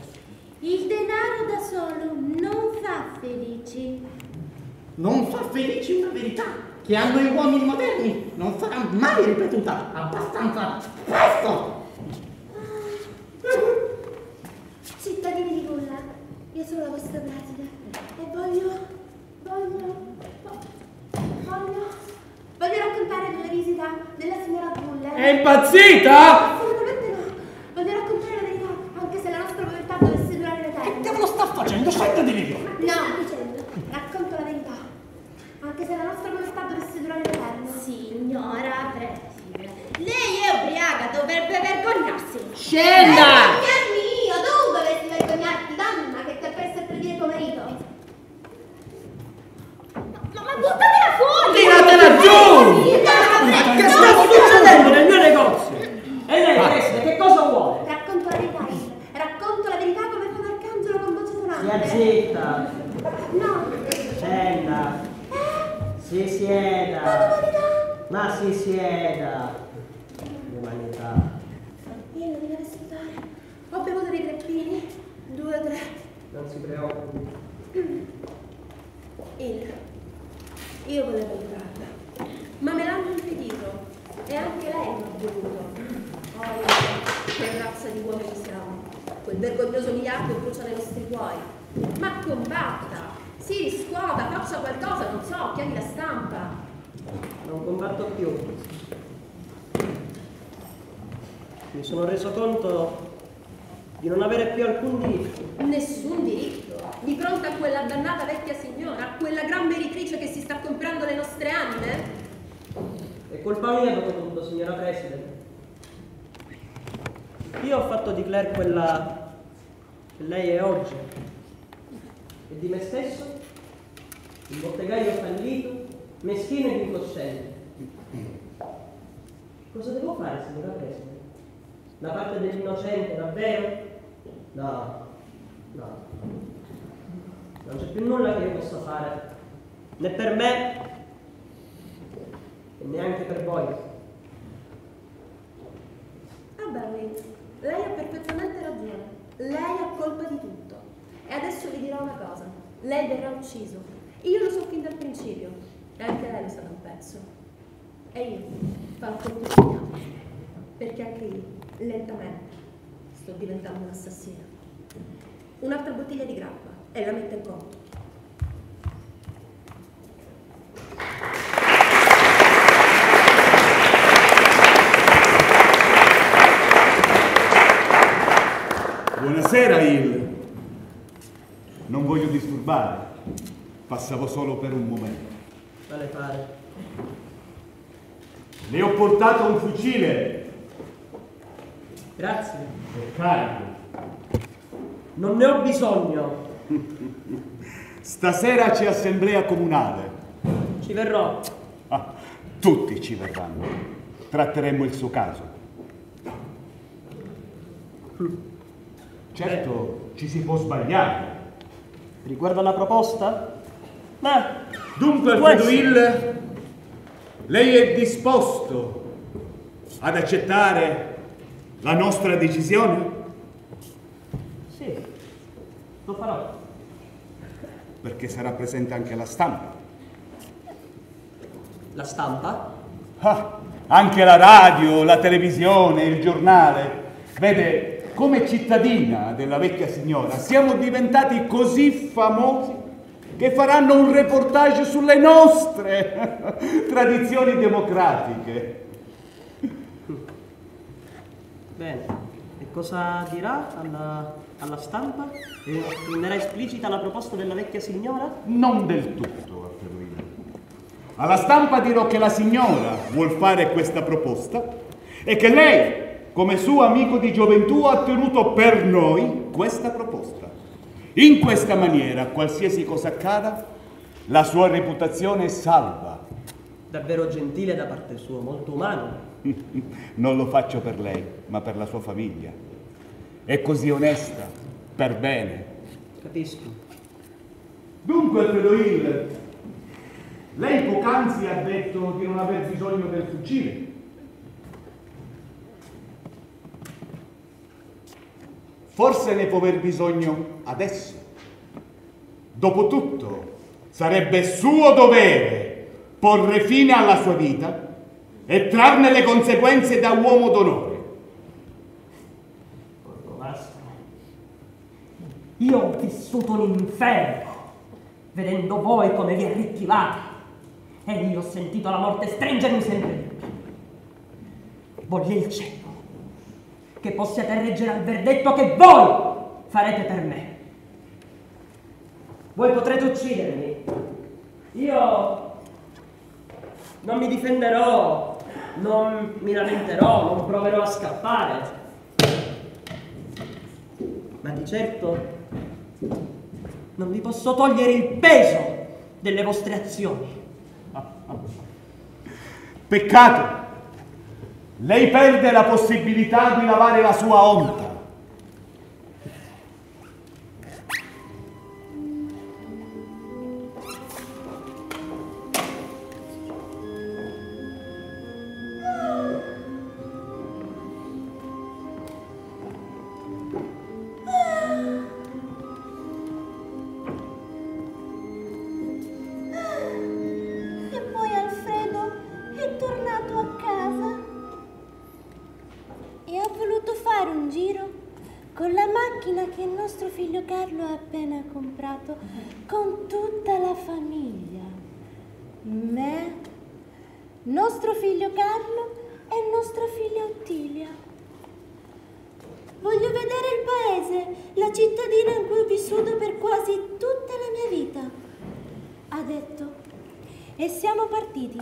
C: Il denaro da solo non fa felici.
F: Non fa felici una verità che hanno gli uomini moderni, non sarà mai ripetuta abbastanza presto.
C: Cittadini di Gulla, io sono la vostra preside e voglio, voglio, vo- voglio, voglio raccontare della visita della signora Gulla.
D: È impazzita?
C: Assolutamente no. Voglio raccontare la verità, anche se la nostra povertà dovesse durare
F: Che
C: l'eterno.
F: diavolo sta facendo? Scenda di lì!
C: No, dicendo, racconto la verità. Anche se la nostra povertà dovesse durare l'eterno. Signora preside, lei è ubriaca, dovrebbe vergognarsi.
A: Scenda!
C: Vergognarmi io, tu dovresti vergognarti, donna, che ti ha preso a tradire tuo marito. Ma, ma buttatela fuori!
F: Tiratela giù!
E: Che sta succedendo nel mio negozio? E lei, preside, che cosa vuole?
C: Racconto la verità, Il. Racconto la verità come fa un arcangelo
E: zitta,
C: No.
E: scenda, si sieda, ma si sieda. L'umanità.
C: Io non mi devo ascoltare. Ho bevuto dei greppini. Due o tre.
E: Non si preoccupi. <clears throat>
C: Il. Io volevo aiutarla. Ma me l'hanno impedito. E anche lei non ha voluto. Oh, che razza di uomini siamo. Quel vergognoso miliardo brucia nei nostri cuori. Ma combatta! Si riscuota, faccia qualcosa, non so, chiami la stampa.
E: Non combatto più. Mi sono reso conto di non avere più alcun diritto.
C: Nessun diritto. Di fronte a quella dannata vecchia signora, a quella gran meritrice che si sta comprando le nostre anime?
E: È colpa mia dopo tutto, signora Presidente. Io ho fatto di Claire quella lei è oggi. E di me stesso, un bottegaio fallito, meschino ed incosciente. Cosa devo fare, signora Presidente? Da parte dell'innocente, davvero? No, no. Non c'è più nulla che io possa fare, né per me e neanche per voi.
C: Vabbè, Will, lei ha perfettamente ragione. Lei ha colpa di tutto. E adesso vi dirò una cosa. Lei verrà ucciso. Io lo so fin dal principio. E anche lei lo sa da un pezzo. E io farò il mio. Perché anche io, lentamente, sto diventando un'assassina. Un'altra bottiglia di grappa e la metto in conto.
D: Buonasera, Il. Non voglio disturbare. Passavo solo per un momento.
E: Vale fare.
D: Le ho portato un fucile.
E: Grazie.
D: È carico.
E: Non ne ho bisogno.
D: Stasera c'è assemblea comunale.
E: Ci verrò.
D: Ah, tutti ci verranno. Tratteremo il suo caso. Certo, ci si può sbagliare.
E: Riguardo alla proposta? Ma
D: Dunque, Alfredo lei è disposto ad accettare la nostra decisione?
E: sì, lo farò.
D: Perché sarà presente anche la stampa.
E: La stampa?
D: Ah, anche la radio, la televisione, il giornale. Vede, come cittadina della vecchia signora, siamo diventati così famosi che faranno un reportage sulle nostre <laughs> tradizioni democratiche.
E: Bene. E cosa dirà alla, alla stampa? Renderà esplicita la proposta della vecchia signora?
D: Non del tutto, Hill. Alla stampa dirò che la signora vuol fare questa proposta e che lei, come suo amico di gioventù, ha tenuto per noi questa proposta. In questa maniera, qualsiasi cosa accada, la sua reputazione è salva.
E: Davvero gentile da parte sua, molto umano. <laughs>
D: non lo faccio per lei, ma per la sua famiglia. È così onesta, per bene.
E: Capisco.
D: Dunque, Alfredo Hill, lei poc'anzi ha detto di non aver bisogno del fucile. Forse ne può aver bisogno adesso. Dopotutto, sarebbe suo dovere porre fine alla sua vita e trarne le conseguenze da uomo d'onore.
E: Io ho vissuto un inferno vedendo voi come vi arricchivate e io ho sentito la morte stringermi sempre di più. Voglio il cielo che possiate reggere al verdetto che voi farete per me. Voi potrete uccidermi. Io non mi difenderò, non mi lamenterò, non proverò a scappare. Ma di certo non vi posso togliere il peso delle vostre azioni.
D: Peccato! Lei perde la possibilità di lavare la sua onta.
J: Carlo ha appena comprato con tutta la famiglia. Me, nostro figlio Carlo e nostra figlia Ottilia. Voglio vedere il paese, la cittadina in cui ho vissuto per quasi tutta la mia vita, ha detto. E siamo partiti.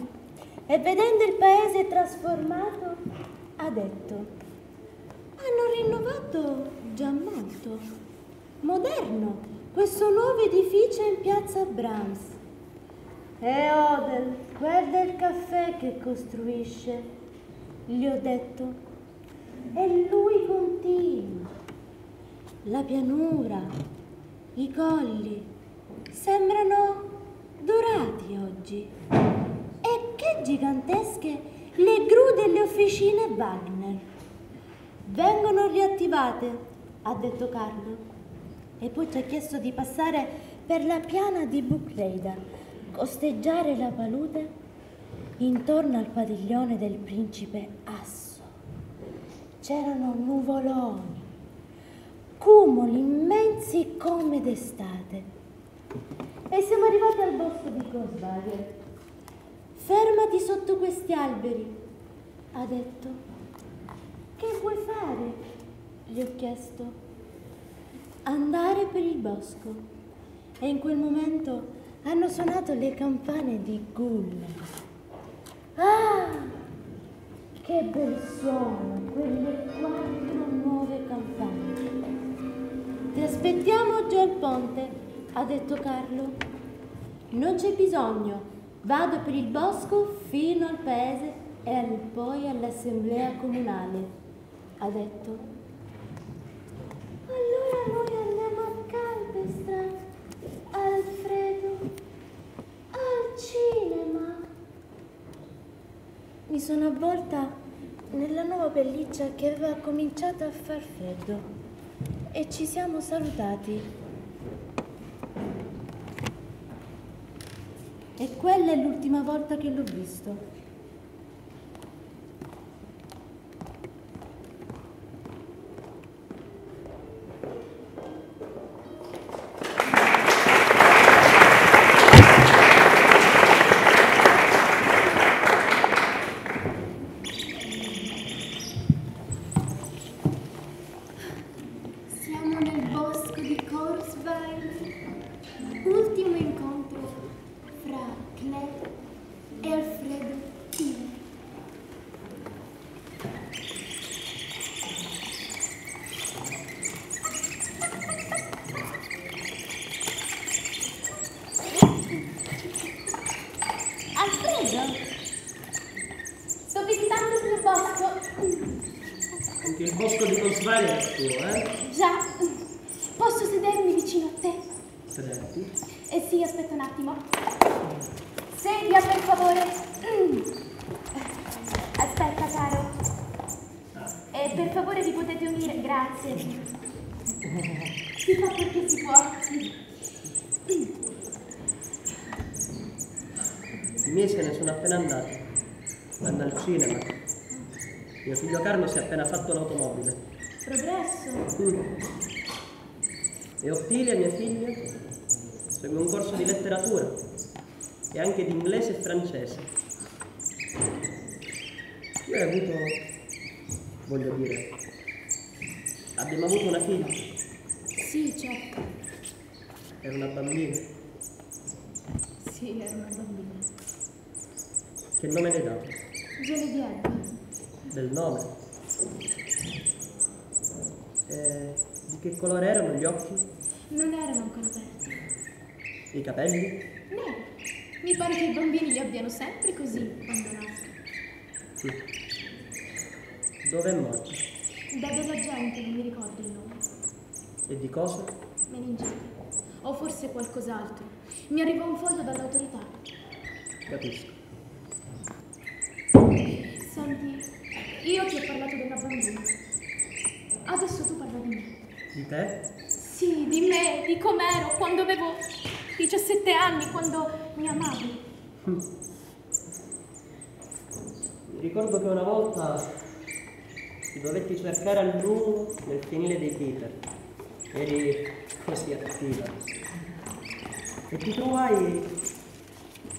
J: E vedendo il paese trasformato, ha detto, hanno rinnovato già molto. Moderno, questo nuovo edificio in piazza Brahms. E Odel, guarda il caffè che costruisce. Gli ho detto. E lui continua. La pianura, i colli, sembrano dorati oggi. E che gigantesche le gru delle officine Wagner. Vengono riattivate, ha detto Carlo. E poi ci ha chiesto di passare per la piana di Bucleida, costeggiare la palude intorno al padiglione del principe Asso. C'erano nuvoloni, cumuli immensi come d'estate. E siamo arrivati al bosco di Grosswager. Fermati sotto questi alberi, ha detto. Che vuoi fare? Gli ho chiesto. Andare per il bosco. E in quel momento hanno suonato le campane di Guller. Ah! Che bel suono, quelle quattro nuove campane. Ti aspettiamo giù al ponte, ha detto Carlo. Non c'è bisogno, vado per il bosco fino al paese e poi all'assemblea comunale, ha detto. Sono avvolta nella nuova pelliccia che aveva cominciato a far freddo e ci siamo salutati. E quella è l'ultima volta che l'ho visto.
E: Nome. E di cosa?
B: Meningite. O forse qualcos'altro. Mi arrivò un foglio dall'autorità.
E: Capisco.
B: Senti, io ti ho parlato della bambina. Adesso tu parla di me.
E: Di te?
B: Sì, di me, di com'ero quando avevo 17 anni, quando mi amavi.
E: Ricordo che una volta ti dovetti cercare a lungo nel fienile dei Peter. Eri così attiva. E ti trovai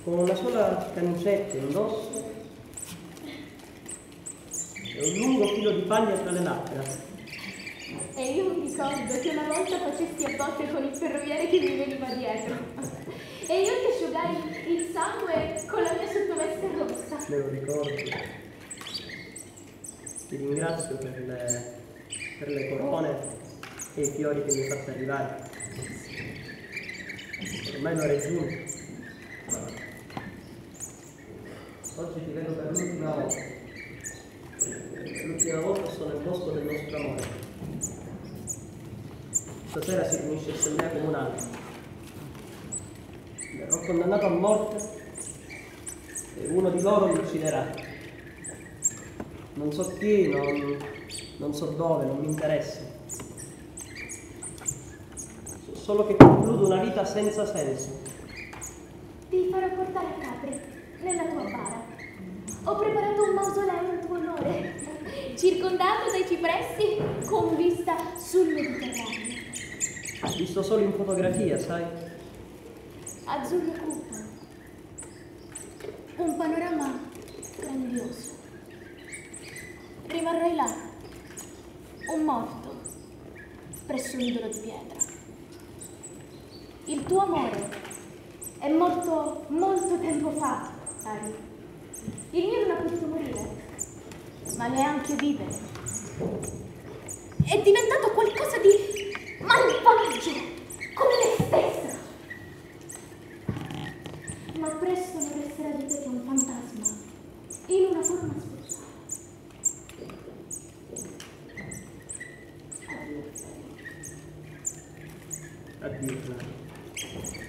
E: con una sola camicetta indosso e un lungo filo di paglia tra le labbra.
B: E io mi ricordo che una volta facesti a botte con il ferroviere che mi veniva dietro. E io ti asciugai il sangue con la mia sottoveste rossa.
E: Me lo ricordo. Ti ringrazio per le, per le corone e i fiori che mi hai fatto arrivare. Ormai l'ora è giunta. Oggi ti vedo per l'ultima volta. L'ultima volta sono nel bosco del nostro amore. Stasera si riunisce assemblea comunale. Verrò condannato a morte e uno di loro mi ucciderà. Non so chi, non, non so dove, non mi interessa. So solo che concludo una vita senza senso.
B: Ti farò portare a Capri, nella tua bara. Ho preparato un mausoleo in tuo onore, circondato dai cipressi con vista sul Mediterraneo.
E: Visto solo in fotografia, sai?
B: Azzurro cupo. Un panorama grandioso. Rimarrai là, un morto, presso un idolo di pietra. Il tuo amore è morto molto tempo fa, sai. Il mio non ha potuto morire, ma neanche vivere. È diventato qualcosa di malvagio, come me stessa. Ma presto non resterà di te che un fantasma, in una forma speciale.
G: admita.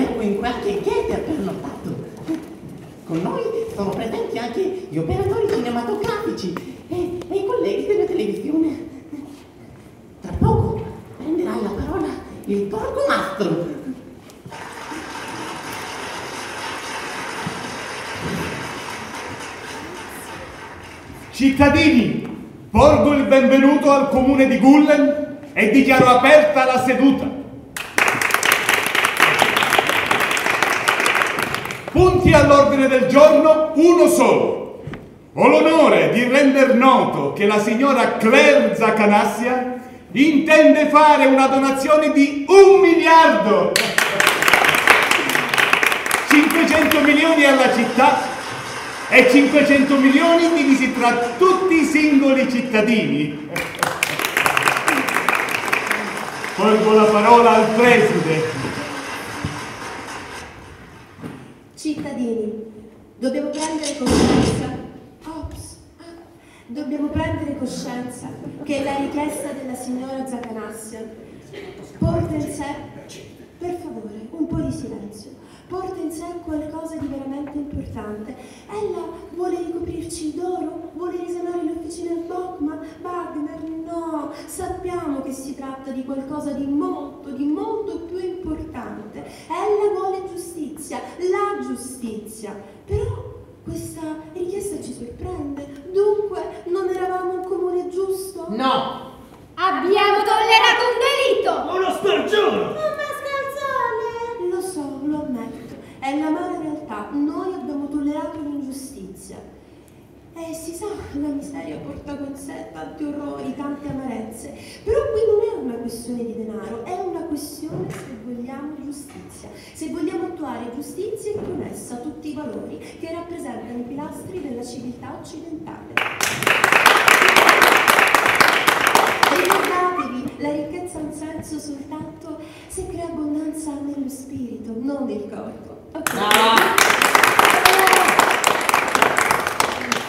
G: Quell'albergo in cui anche Goethe ha pernottato. Con noi sono presenti anche gli operatori cinematografici e, e i colleghi della televisione. Tra poco prenderà la parola il porco mastro.
D: Cittadini, porgo il benvenuto al comune di Gullen e dichiaro aperta la seduta. Punti all'ordine del giorno uno solo. Ho l'onore di render noto che la signora Claire Zaccanassia intende fare una donazione di un miliardo 500 milioni alla città e 500 milioni divisi tra tutti i singoli cittadini. Colgo la parola al preside.
C: Cittadini, dobbiamo prendere coscienza. Ops. Dobbiamo prendere coscienza che la richiesta della signora Zaccanassia porta in sé, per favore, un po' di silenzio, porta in sé qualcosa di veramente importante. Ella vuole ricoprirci d'oro, vuole risanare le officine Bachmann, Wagner, no, sappiamo che si tratta di qualcosa di molto, di molto più importante. Ella vuole giustizia, la giustizia, però questa richiesta ci sorprende. Dunque, non eravamo un comune giusto?
A: No!
H: Abbiamo tollerato un delitto!
K: Uno spergiuro!
C: Un mascalzone! So, lo ammetto. È l'amara realtà. Noi abbiamo tollerato l'ingiustizia. E si sa, la miseria porta con sé tanti orrori, tante amarezze. Però qui non è una questione di denaro, è una questione se vogliamo giustizia. Se vogliamo attuare giustizia e con essa tutti i valori che rappresentano i pilastri della civiltà occidentale. Ricordatevi, la ricchezza ha un senso soltanto se crea abbondanza nello spirito, non nel corpo. Ok?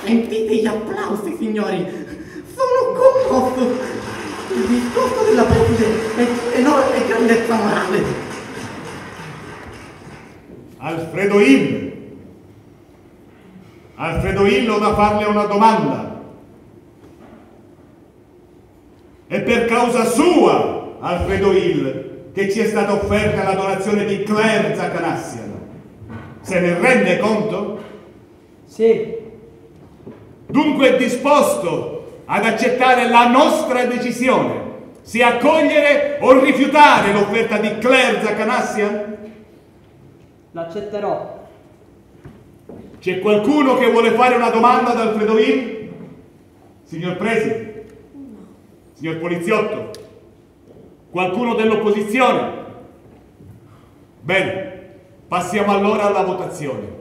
G: Sentite gli applausi, signori! Sono commosso! Il discorso della preside è enorme grandezza morale!
D: Alfredo Hill. Alfredo Hill ho da farle una domanda. È per causa sua, Alfredo Hill, che ci è stata offerta la donazione di Claire Zacanassian. Se ne rende conto?
E: Sì,
D: Dunque è disposto ad accettare la nostra decisione, se accogliere o rifiutare l'offerta di Claire Zacanassian?
E: l'accetterò.
D: C'è qualcuno che vuole fare una domanda ad Alfredo Hill? Signor Preside? Signor Poliziotto? Qualcuno dell'opposizione? Bene, passiamo allora alla votazione.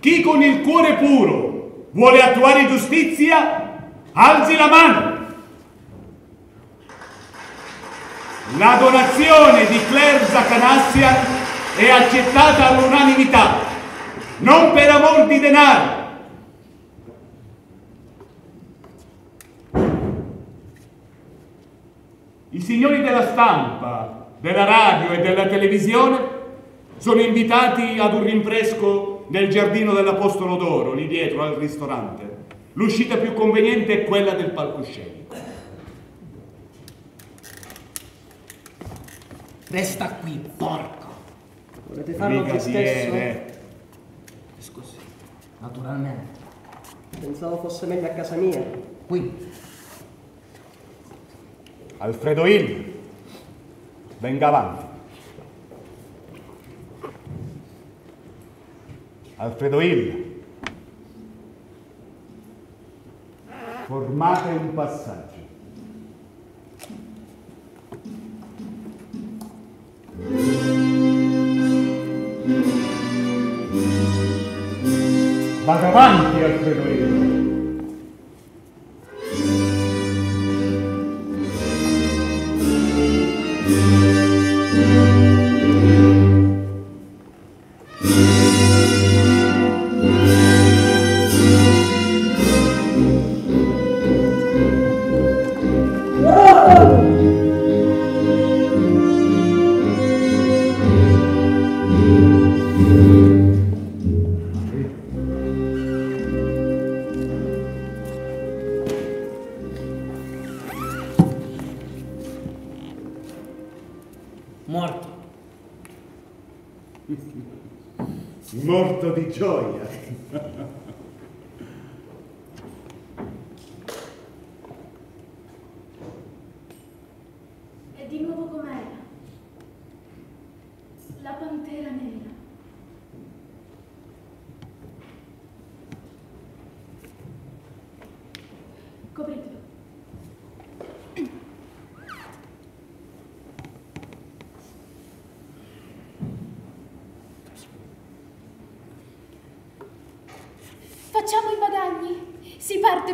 D: Chi con il cuore puro vuole attuare giustizia, alzi la mano. La donazione di Claire Zacanassian è accettata all'unanimità, non per amor di denaro. I signori della stampa, della radio e della televisione sono invitati ad un rinfresco nel giardino dell'Apostolo d'Oro, lì dietro al ristorante. L'uscita più conveniente è quella del palcoscenico.
A: Resta qui, porco.
E: Volete farlo voi stesso?
D: Brigadiere.
A: Scusi, naturalmente.
E: Pensavo fosse meglio a casa mia.
A: Qui.
D: Alfredo Hill, venga avanti. Alfredo Hill, formate un passaggio. Vada avanti, Alfredo Hill.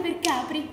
L: Per Capri.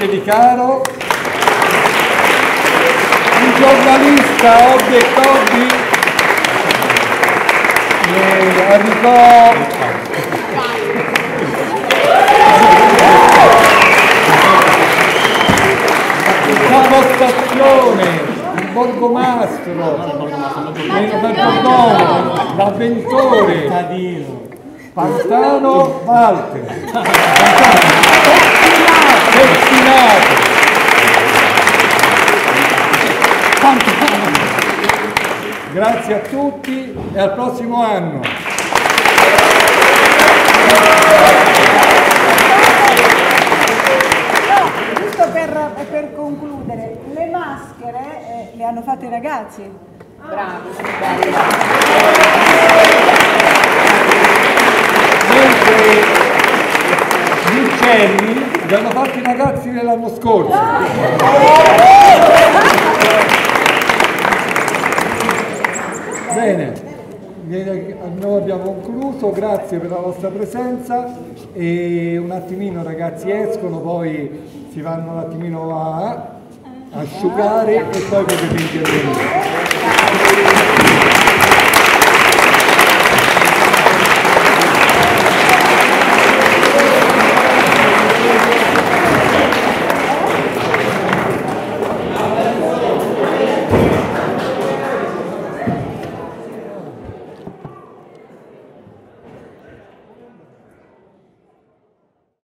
L: Alice Di Caro, il giornalista Obbi e Tobbi, eh, Capostazione, il Borgomastro, il Perdono, l'Avventore, Pantano, Walter, Pettinato, Grazie a tutti e al prossimo anno.
M: Giusto per, per concludere, le maschere eh, le hanno fatte i ragazzi.
L: Mentre gli uccelli li hanno fatti i ragazzi dell'anno scorso. Bene, noi abbiamo concluso, grazie per la vostra presenza e un attimino ragazzi escono, poi si vanno un attimino a asciugare e poi potete intervenire.